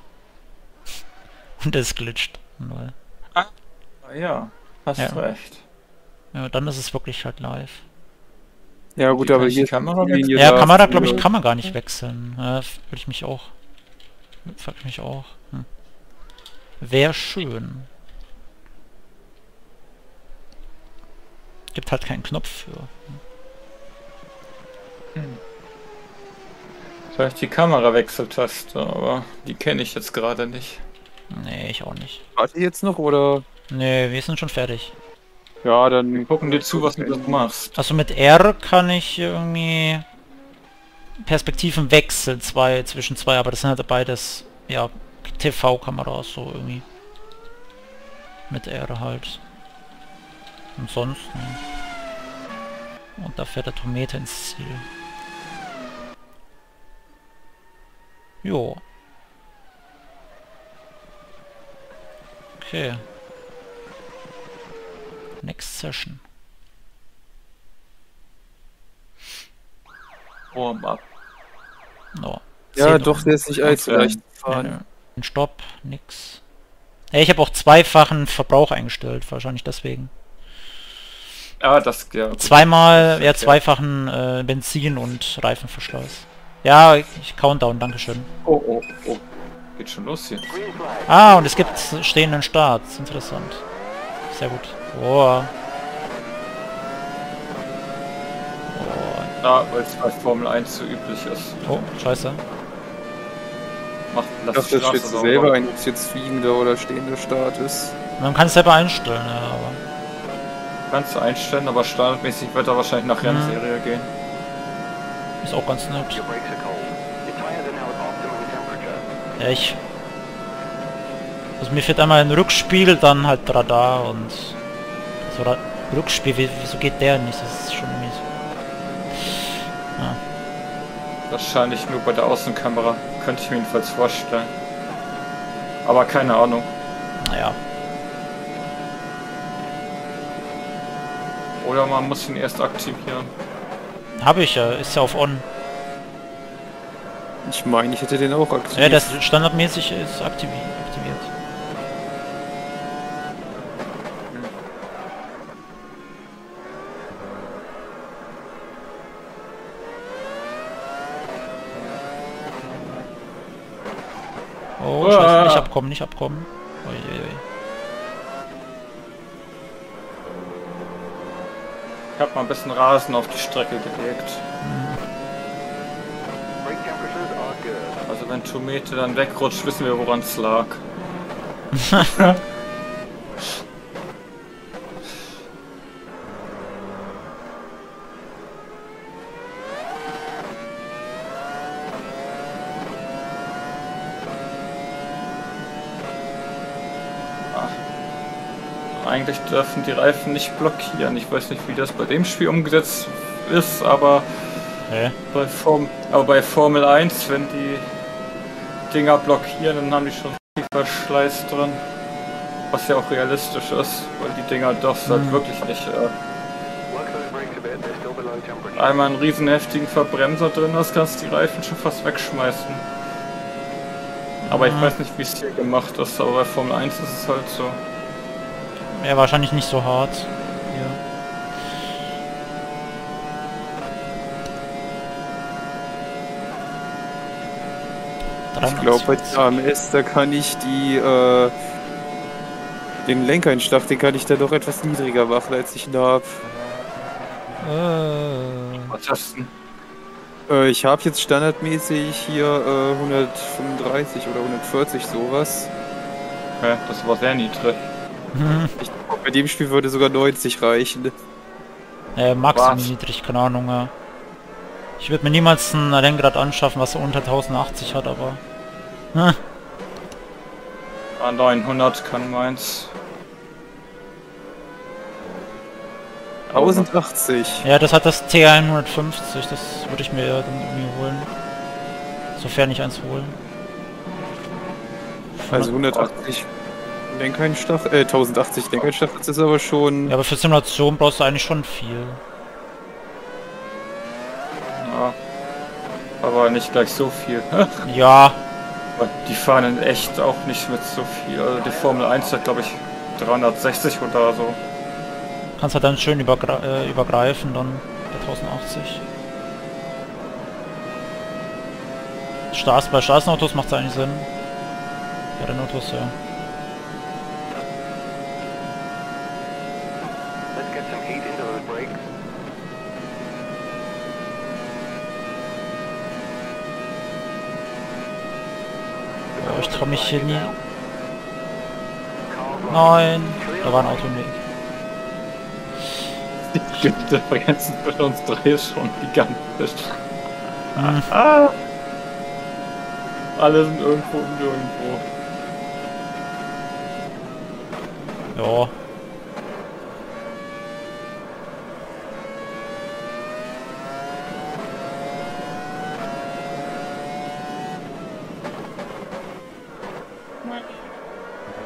[LAUGHS] Und es glitscht. Null. Ah, ja, hast Ja. recht. Ja, dann ist es wirklich halt live. Ja gut, aber hier Kamera Ja, da Kamera, glaube ich, kann man gar nicht wechseln. Ja, würde ich mich auch. Frag ich mich auch. Hm. Wäre schön. Gibt halt keinen Knopf für. Vielleicht die Kamerawechseltaste, aber die kenne ich jetzt gerade nicht. Nee, ich auch nicht. Warte jetzt noch oder? Nee, wir sind schon fertig. Ja, dann Gucken dir zu, was du das machst. Also mit R kann ich irgendwie Perspektiven wechseln, zwei zwischen zwei, aber das sind halt beides ja TV-Kameras so irgendwie. Mit R halt. Und sonst. Ne. Und da fährt der Tomate ins Ziel. Jo. Okay. Next Session. Warm-up. No. Ja, doch, der ist nicht allzu leicht Ja. Ein Stopp, nix. Ja, ich habe auch zweifachen Verbrauch eingestellt, wahrscheinlich deswegen. Ah, das, ja. gut. Zweimal, ja, zweifachen äh, Benzin und Reifenverschleiß. Ja, ich Countdown, Dankeschön. Oh, oh, oh. Geht schon los hier. Ah, und es gibt stehenden Start. Interessant. Sehr gut. Oh. Oh, Ah, weil es bei Formel 1 so üblich ist. oh scheiße. Macht, Ich lass dachte, die das sauber. selber ein, ob es jetzt fliegender oder stehender Start ist. Man kann es selber einstellen, ja, aber... Kannst du einstellen, aber standardmäßig wird er wahrscheinlich nach Rennserie gehen. Ist auch ganz nett. Ja, ich... Also mir fehlt einmal ein Rückspiel, dann halt Radar und... So Ra Rückspiel, wie, wieso geht der nicht? Das ist schon irgendwie so... Wahrscheinlich nur bei der Außenkamera. Könnte ich mir jedenfalls vorstellen. Aber keine Ahnung. Naja. Oder man muss ihn erst aktivieren. Habe ich ja, ist ja auf On. Ich meine, ich hätte den auch aktiviert. Ja, das standardmäßig ist aktivi aktiviert. Oh, scheiße, nicht abkommen, nicht abkommen. Uiuiui. Ich habe mal ein bisschen Rasen auf die Strecke gelegt. Also wenn Tomate dann wegrutscht, wissen wir, woran es lag. [LAUGHS] [LAUGHS] Eigentlich dürfen die Reifen nicht blockieren. Ich weiß nicht, wie das bei dem Spiel umgesetzt ist, aber Hä? bei, Form aber bei Formel 1, wenn die Dinger blockieren, dann haben die schon viel Verschleiß drin. Was ja auch realistisch ist, weil die Dinger doch halt Mhm. wirklich nicht äh, einmal einen riesen heftigen Verbremser drin hast, kannst du die Reifen schon fast wegschmeißen. Aber ich Mhm. weiß nicht, wie es hier gemacht ist, aber bei Formel 1 ist es halt so. Ja, wahrscheinlich nicht so hart. Hier. Ich glaube, bei 320. AMS, da kann ich die, äh, Den Lenkeinschlag, den kann ich dann doch etwas niedriger machen, als ich ihn habe. Äh, Was hast du denn? Äh, ich habe jetzt standardmäßig hier äh, 135 oder 140 sowas. Okay, das war sehr niedrig. Ich glaub, bei dem Spiel würde sogar 90 reichen. äh, Maximum Was? niedrig, keine Ahnung. Äh. Ich würde mir niemals ein Lenkrad anschaffen, was so unter 1080 hat, aber... Hm, Ah, 900 kann meins. 1080. ja, das hat das T150, das würde ich mir dann irgendwie holen. Sofern ich eins holen. Also 180 Lenkeinschlag, äh 1080 Lenkeinschlag, das ist aber schon... Ja, aber für Simulation brauchst du eigentlich schon viel. Ja. Aber nicht gleich so viel. [LAUGHS] Ja, die fahren in echt auch nicht mit so viel. Also die Formel 1 hat glaube ich 360 oder so. kannst halt dann schön übergre äh, übergreifen dann bei 1080. Straß, bei Straßenautos macht es eigentlich Sinn. Bei Rennautos, ja. Oh, ich mich hier nie. Nein, da war ein Auto im Weg. Die Differenzen zwischen uns drei ist schon gigantisch. Hm. Ah. Alle sind irgendwo und irgendwo. Ja.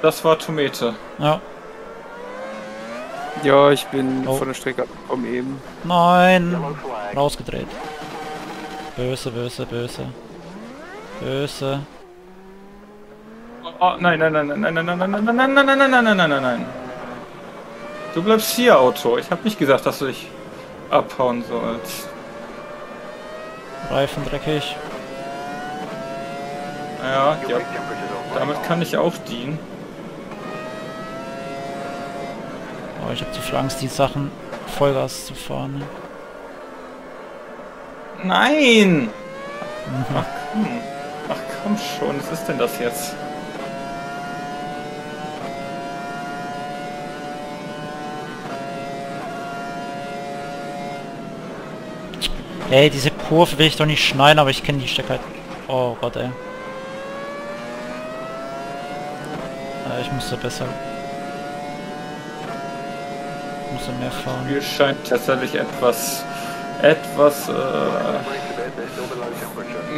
Das war Tomate. Ja. Ja, ich bin Oh. von der Strecke abgekommen eben. Nein. Rausgedreht. Böse, böse, böse. Böse. Oh, nein, nein, nein, nein, nein, nein, nein, nein, nein, nein, nein, nein, nein, nein, nein, nein, nein, nein. Du bleibst hier, Auto. Ich habe nicht gesagt, dass du dich abhauen sollst. Reifen dreckig. Ja, ja damit kann ich auch dienen. Oh, ich habe zu viel Angst, die Sachen Vollgas zu fahren. Ne? Nein! Mhm. Ach komm. Ach komm schon, was ist denn das jetzt? Ey, diese Kurve will ich doch nicht schneiden, aber ich kenne die Strecke halt. Oh Gott, ey. Äh, ich musste besser. Musste mehr fahren. Spiel scheint tatsächlich etwas, etwas äh,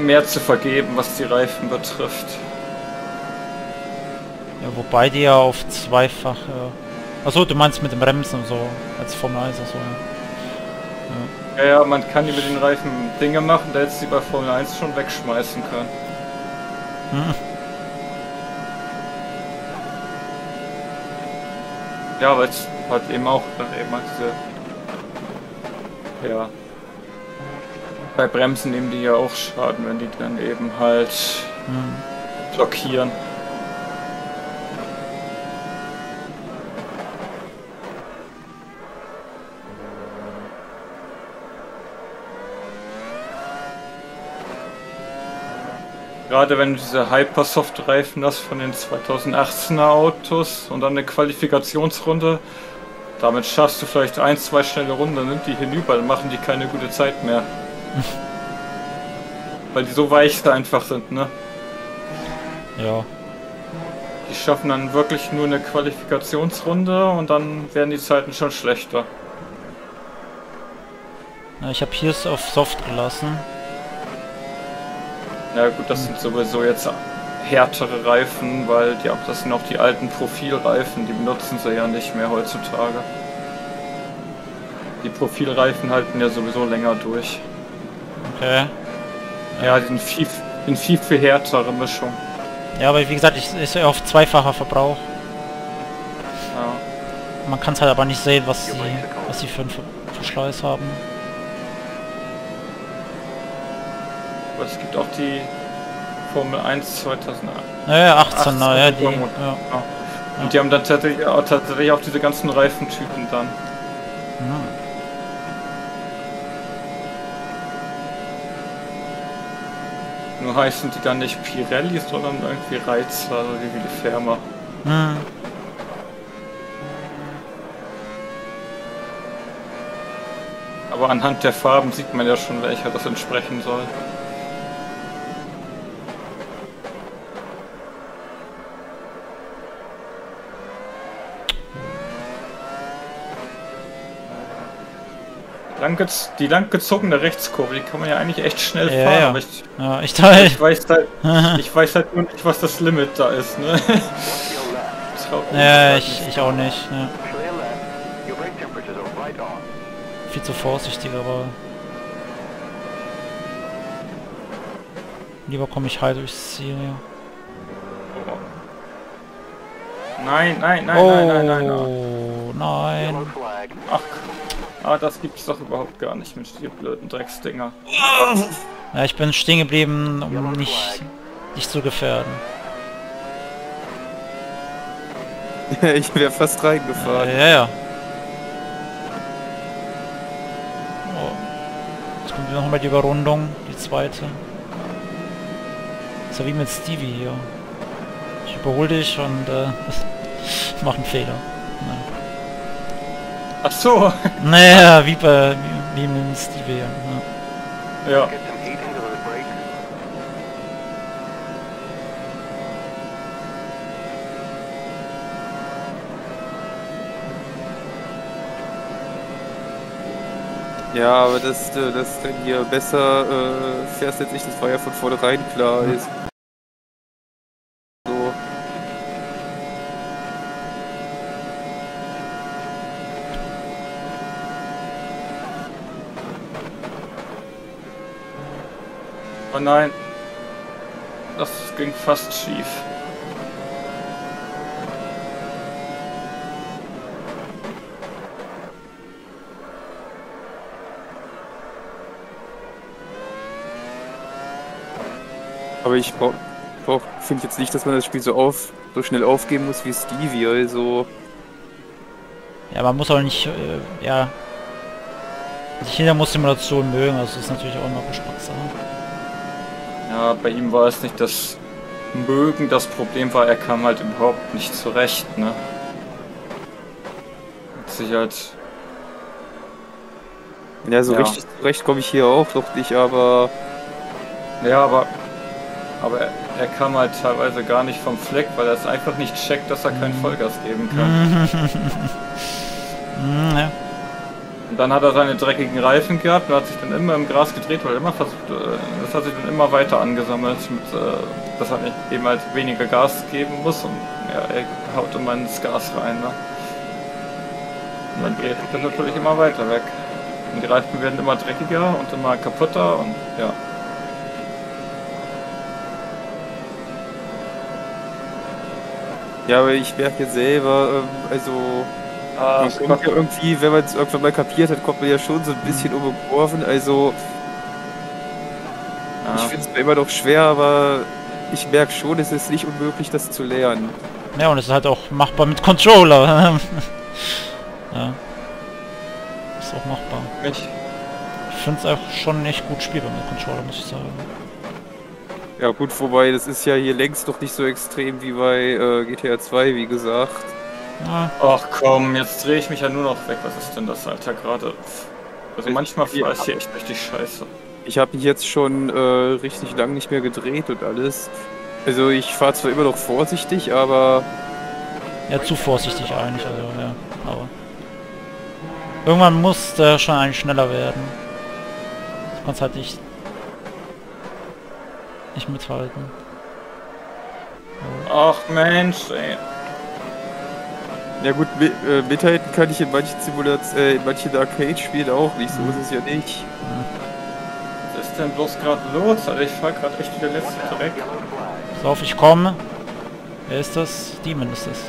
mehr zu vergeben, was die Reifen betrifft. Ja, wobei die ja auf zweifach. Äh... Achso, du meinst mit dem Bremsen so. Als Formel 1 so, ja. Ja, ja, man kann über den Reifen Dinge machen, da hättest du die bei Formel 1 schon wegschmeißen können. Hm. Ja, aber es hat eben auch dann eben halt diese. Ja. Bei Bremsen nehmen die ja auch Schaden, wenn die dann eben halt Hm. blockieren. Gerade wenn du diese Hypersoft-Reifen hast von den 2018er Autos und dann eine Qualifikationsrunde, damit schaffst du vielleicht ein, zwei schnelle Runden, dann sind die hinüber, dann machen die keine gute Zeit mehr. [LAUGHS] Weil die so weich einfach sind, ne? Ja. Die schaffen dann wirklich nur eine Qualifikationsrunde und dann werden die Zeiten schon schlechter. ja ich habe hier es auf Soft gelassen. Na gut, das sind sowieso jetzt härtere Reifen, weil die, das sind auch die alten Profilreifen, die benutzen sie ja nicht mehr heutzutage. Die Profilreifen halten ja sowieso länger durch. Okay. Ja, die sind viel, sind viel, viel härtere Mischung. Ja, aber wie gesagt, ich ist ja auf zweifacher Verbrauch. Ja. Man kann es halt aber nicht sehen, was sie, was sie für einen Ver Verschleiß haben. Aber es gibt auch die Formel 1 2008. Naja, 18, 18, naja, die. Ja. Ja. Und die haben dann tatsächlich auch, tatsächlich auch diese ganzen Reifentypen dann. Ja. Nur heißen die dann nicht Pirelli, sondern irgendwie Reizer, also wie die Firma. Hm. Aber anhand der Farben sieht man ja schon, welcher das entsprechen soll. Langgez die langgezogene Rechtskurve, die kann man ja eigentlich echt schnell Ja, fahren, ja. aber ich, Ja, ich ich, weiß halt, [LAUGHS] ich weiß halt nur nicht, was das Limit da ist, ne? Your left. Trau- Ja, ich, ich auch nicht. Ja. Viel zu vorsichtig, aber... Lieber komme ich heil durchs Ziel, ja. Nein, nein, nein, oh, nein, nein, nein, nein. Yellow nein. Ach, ah, das gibt's doch überhaupt gar nicht mit die blöden Drecksdinger. Ja, ich bin stehen geblieben, um nicht, nicht zu gefährden. [LAUGHS] ich wäre fast reingefahren. Ja, ja. Oh. Jetzt kommt noch mal die Überrundung, die zweite. So wie mit Stevie hier. Ich überhole dich und äh, [LAUGHS] mach einen Fehler. Ach so, [LAUGHS] Naja, wie bei wie, dem Stevie. Ja. ja. Ja, aber dass du das dann hier besser äh, fährst jetzt nicht, das war ja von vornherein klar. Ist so. Oh nein. Das ging fast schief. Aber ich finde jetzt nicht, dass man das Spiel so auf so schnell aufgeben muss wie Stevie. Also ja, man muss auch nicht, äh, ja. Nicht jeder muss Simulation mögen, also das ist natürlich auch immer Geschmackssache. Ja, bei ihm war es nicht das Mögen, das Problem war, er kam halt überhaupt nicht zurecht, ne? Hat sich halt. ja, so Ja. richtig zurecht komme ich hier auch noch nicht, aber Ja, aber. Aber er, er kam halt teilweise gar nicht vom Fleck, weil er es einfach nicht checkt, dass er kein Vollgas geben kann. [LAUGHS] Hm, ja. Und dann hat er seine dreckigen Reifen gehabt und hat sich dann immer im Gras gedreht, weil er immer versucht, äh, das hat sich dann immer weiter angesammelt, mit, äh, dass er nicht- eben halt weniger Gas geben muss und ja, er haut immer ins Gas rein. Ne? Und dann dreht das natürlich immer weiter weg. Und die Reifen werden immer dreckiger und immer kaputter und ja. ja, aber ich merke selber, ähm, also Ah, man kommt ja irgendwie, wenn man es irgendwann mal kapiert hat, kommt man ja schon so ein bisschen um die Kurven. Also ich ja. finde es immer noch schwer, aber ich merke schon, es ist nicht unmöglich, das zu lernen. Ja, und es ist halt auch machbar mit Controller. [LAUGHS] ja. Ist auch machbar. Mich, Ich finde es auch schon echt gut spielbar mit Controller, muss ich sagen. Ja gut, wobei das ist ja hier längst noch nicht so extrem wie bei äh, GTA 2, wie gesagt. Ach komm, jetzt drehe ich mich ja nur noch weg. Was ist denn das, Alter, gerade? Also manchmal fahre ich hier echt richtig scheiße. Ich habe mich jetzt schon äh, richtig lang nicht mehr gedreht und alles. Also ich fahre zwar immer noch vorsichtig, aber ja, zu vorsichtig eigentlich, also ja. Aber irgendwann muss der schon eigentlich schneller werden. Du kannst halt nicht nicht mithalten. Ach Mensch, ey. Ja gut, äh, mithalten kann ich in manchen Simulats äh, in manchen Arcade-Spielen auch nicht, so ist es ja nicht. Was ist denn bloß gerade los? Alter, ich fahr gerade echt wieder letzte Dreck. Pass auf, ich komme. Wer ist das? Demon ist left.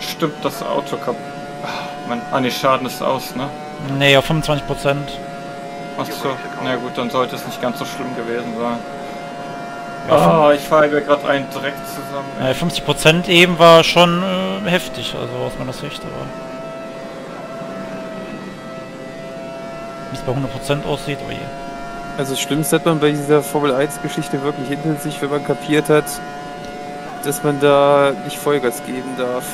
Stimmt das Auto kaputt. Mann, ah ne, Schaden ist aus, ne? Nee, auf 25 Prozent. Ach so, na gut, dann sollte es nicht ganz so schlimm gewesen sein. Oh, ich fahre mir gerade einen Dreck zusammen. Äh, 50% eben war schon äh, heftig, also aus meiner Sicht, aber... Wie es bei 100% aussieht, oh je. Also das Schlimmste hat man bei dieser Formel 1 Geschichte wirklich hinter sich, wenn man kapiert hat, dass man da nicht Vollgas geben darf.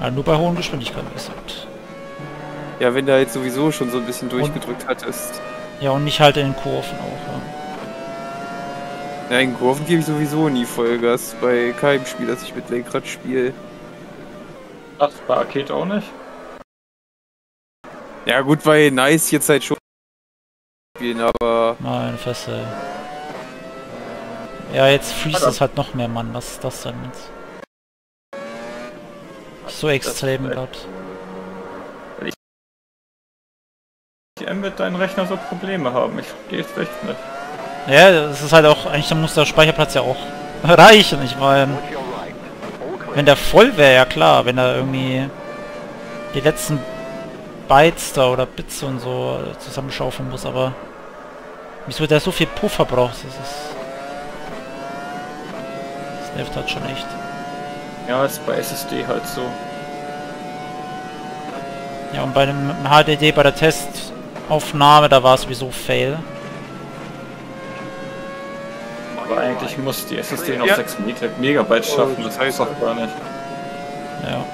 Ja, nur bei hohen Geschwindigkeiten ist halt. Ja, wenn du halt sowieso schon so ein bisschen durchgedrückt hattest. Ja, und nicht halt in den Kurven auch, ja. Ja, in Kurven gebe ich sowieso nie Vollgas bei keinem Spiel, das ich mit Lenkrad spiele. Ach, bei Arcade auch nicht? Ja gut, bei Nice jetzt halt schon spielen, aber Meine Fresse. Ja, jetzt freeze es halt noch mehr, Mann. Was ist das denn jetzt? So extrem gerade. Die M wird deinen Rechner so Probleme haben. Ich verstehe es echt nicht. Ja, das ist halt auch, eigentlich muss der Speicherplatz ja auch [LAUGHS] reichen. Ich meine, wenn der voll wäre, ja klar, wenn er irgendwie die letzten Bytes da oder Bits und so zusammenschaufeln muss, aber wieso der so viel Puffer braucht, das ist... Das nervt halt schon echt. Ja, ist bei SSD halt so. Ja, und bei dem HDD, bei der Testaufnahme, da war es sowieso Fail. Aber eigentlich muss die SSD noch Ja. 6 Meg- Megabyte schaffen, Oh, das Scheiße. ist doch gar nicht. Ja.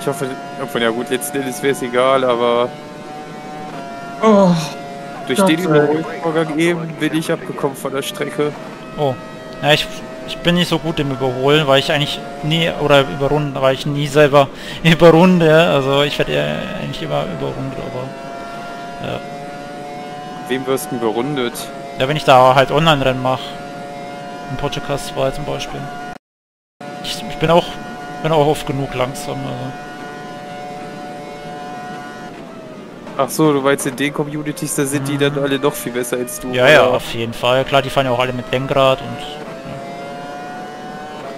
ich hoffe, obwohl ja gut, letzten Endes wäre es egal, aber Oh, durch Gott den. Überholvorgang eben bin ich abgekommen von der Strecke. Oh. Ja, ich, ich bin nicht so gut im Überholen, weil ich eigentlich nie, oder überrunden, weil ich nie selber [LAUGHS] überrunde. Also ich werde eigentlich immer überrundet, aber... Wem wirst du überrundet? Ja, wenn ich da halt Online-Rennen mache. Im Podcast 2 zum Beispiel. Ich, ich bin auch bin auch oft genug langsam, also. Ach so, du meinst in den Communities, da sind die dann alle noch viel besser als du. Ja, ja, oder? auf jeden Fall. Klar, die fahren ja auch alle mit Lenkrad und... Ja.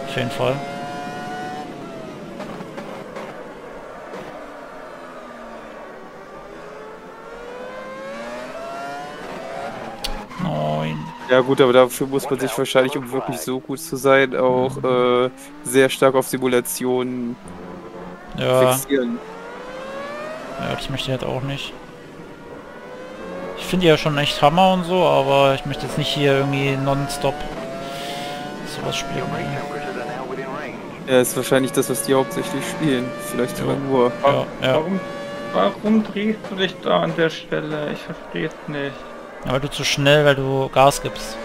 Auf jeden Fall. Nein. Ja gut, aber dafür muss man sich wahrscheinlich, um wirklich so gut zu sein, auch äh, sehr stark auf Simulationen Ja, fixieren. ja, das möchte ich halt auch nicht. Ich finde die ja schon echt Hammer und so, aber ich möchte jetzt nicht hier irgendwie nonstop sowas spielen. Ja, ist wahrscheinlich das, was die hauptsächlich spielen. Vielleicht sogar Ja. nur. Ja, ja. Warum, warum drehst du dich da an der Stelle? Ich verstehe es nicht. Ja, weil du zu schnell, weil du Gas gibst.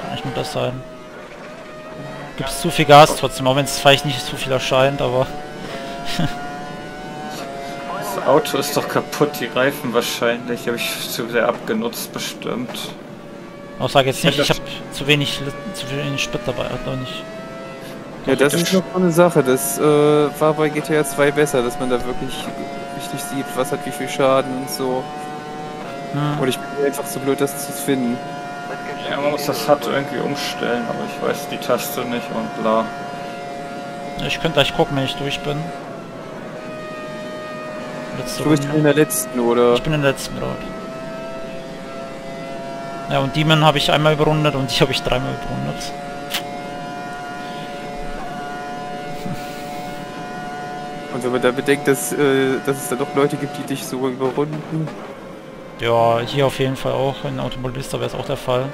Kann nicht nur das sein. Gibst zu viel Gas trotzdem, auch wenn es vielleicht nicht so viel erscheint, aber... [LAUGHS] Das Auto ist doch kaputt, die Reifen wahrscheinlich. Habe ich zu sehr abgenutzt, bestimmt. Auch sag jetzt nicht, ich habe zu wenig zu wenig Sprit dabei, hat noch nicht. Ja, das das ist noch so eine Sache. Das äh, war bei GTA 2 besser, dass man da wirklich richtig sieht, was hat wie viel Schaden und so. Hm. Und ich bin einfach so blöd, das zu finden. Ja, man muss das HUD irgendwie umstellen, aber ich weiß die Taste nicht und bla. Ich könnte gleich gucken, wenn ich durch bin. Letzte Du bist Runde. in der letzten, oder? Ich bin in der letzten gerade. Ja, und Demon habe ich einmal überrundet und die habe ich dreimal überrundet. Und wenn man da bedenkt, dass, äh, dass es da doch Leute gibt, die dich so überrunden. Ja, hier auf jeden Fall auch. In Automobilista wäre es auch der Fall.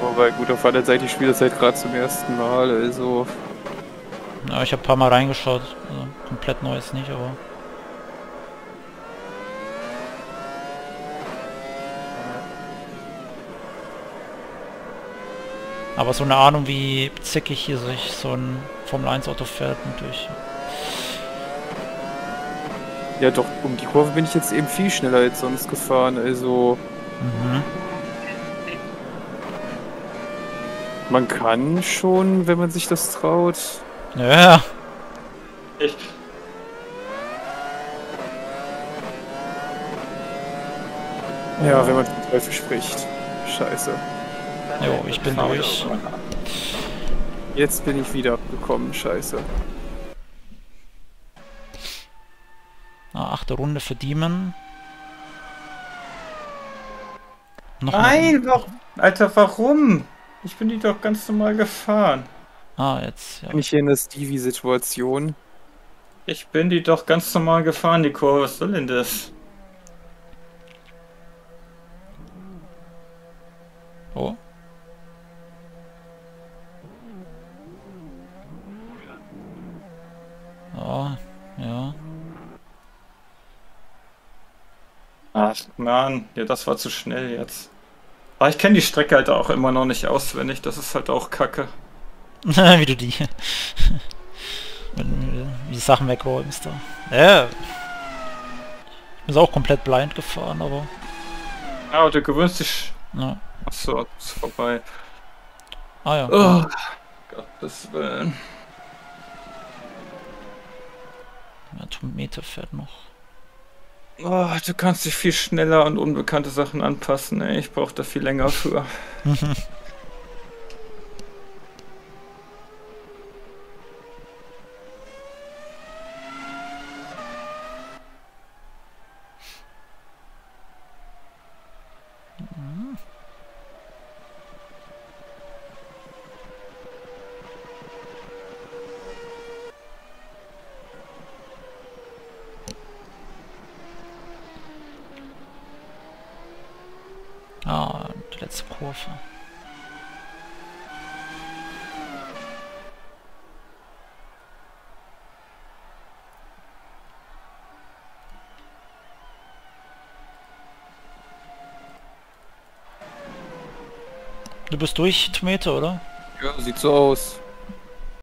Wobei, gut, auf der anderen Seite, ich spiele das halt gerade zum ersten Mal, also. Ja, ich habe ein paar Mal reingeschaut. Also, komplett neues nicht, aber... Aber so eine Ahnung, wie zickig hier sich so ein Formel 1 Auto fährt, natürlich. Ja, doch, um die Kurve bin ich jetzt eben viel schneller als sonst gefahren, also. Mhm. Man kann schon, wenn man sich das traut. Ja, Ich. Ja, wenn man vom Teufel spricht. Scheiße. jo, ich bin durch. Jetzt bin ich wieder abgekommen, scheiße. Ah, achte Runde für Demon. Noch Nein, warum? Alter, warum? Ich bin die doch ganz normal gefahren. Ah, jetzt, ja. Bin ich hier in der Stevie-Situation? Ich bin die doch ganz normal gefahren, die Kurve. Was soll denn das? Oh. Ja, ja. Ach man, ja, das war zu schnell jetzt. Aber ich kenne die Strecke halt auch immer noch nicht auswendig. Das ist halt auch kacke. [LAUGHS] Wie du die... [LAUGHS] Du die Sachen wegräumst da. Ja. Ich bin auch komplett blind gefahren, aber... Ah, du gewöhnst dich. Ja. Achso, ist vorbei. Ah ja. Oh, Gottes Willen. ja Tometer fährt noch. Oh, du kannst dich viel schneller an unbekannte Sachen anpassen, ey. Ich brauche da viel länger für. [LAUGHS] Ah, die letzte Kurve. Du bist durch, Tomate, oder? Ja, sieht so aus.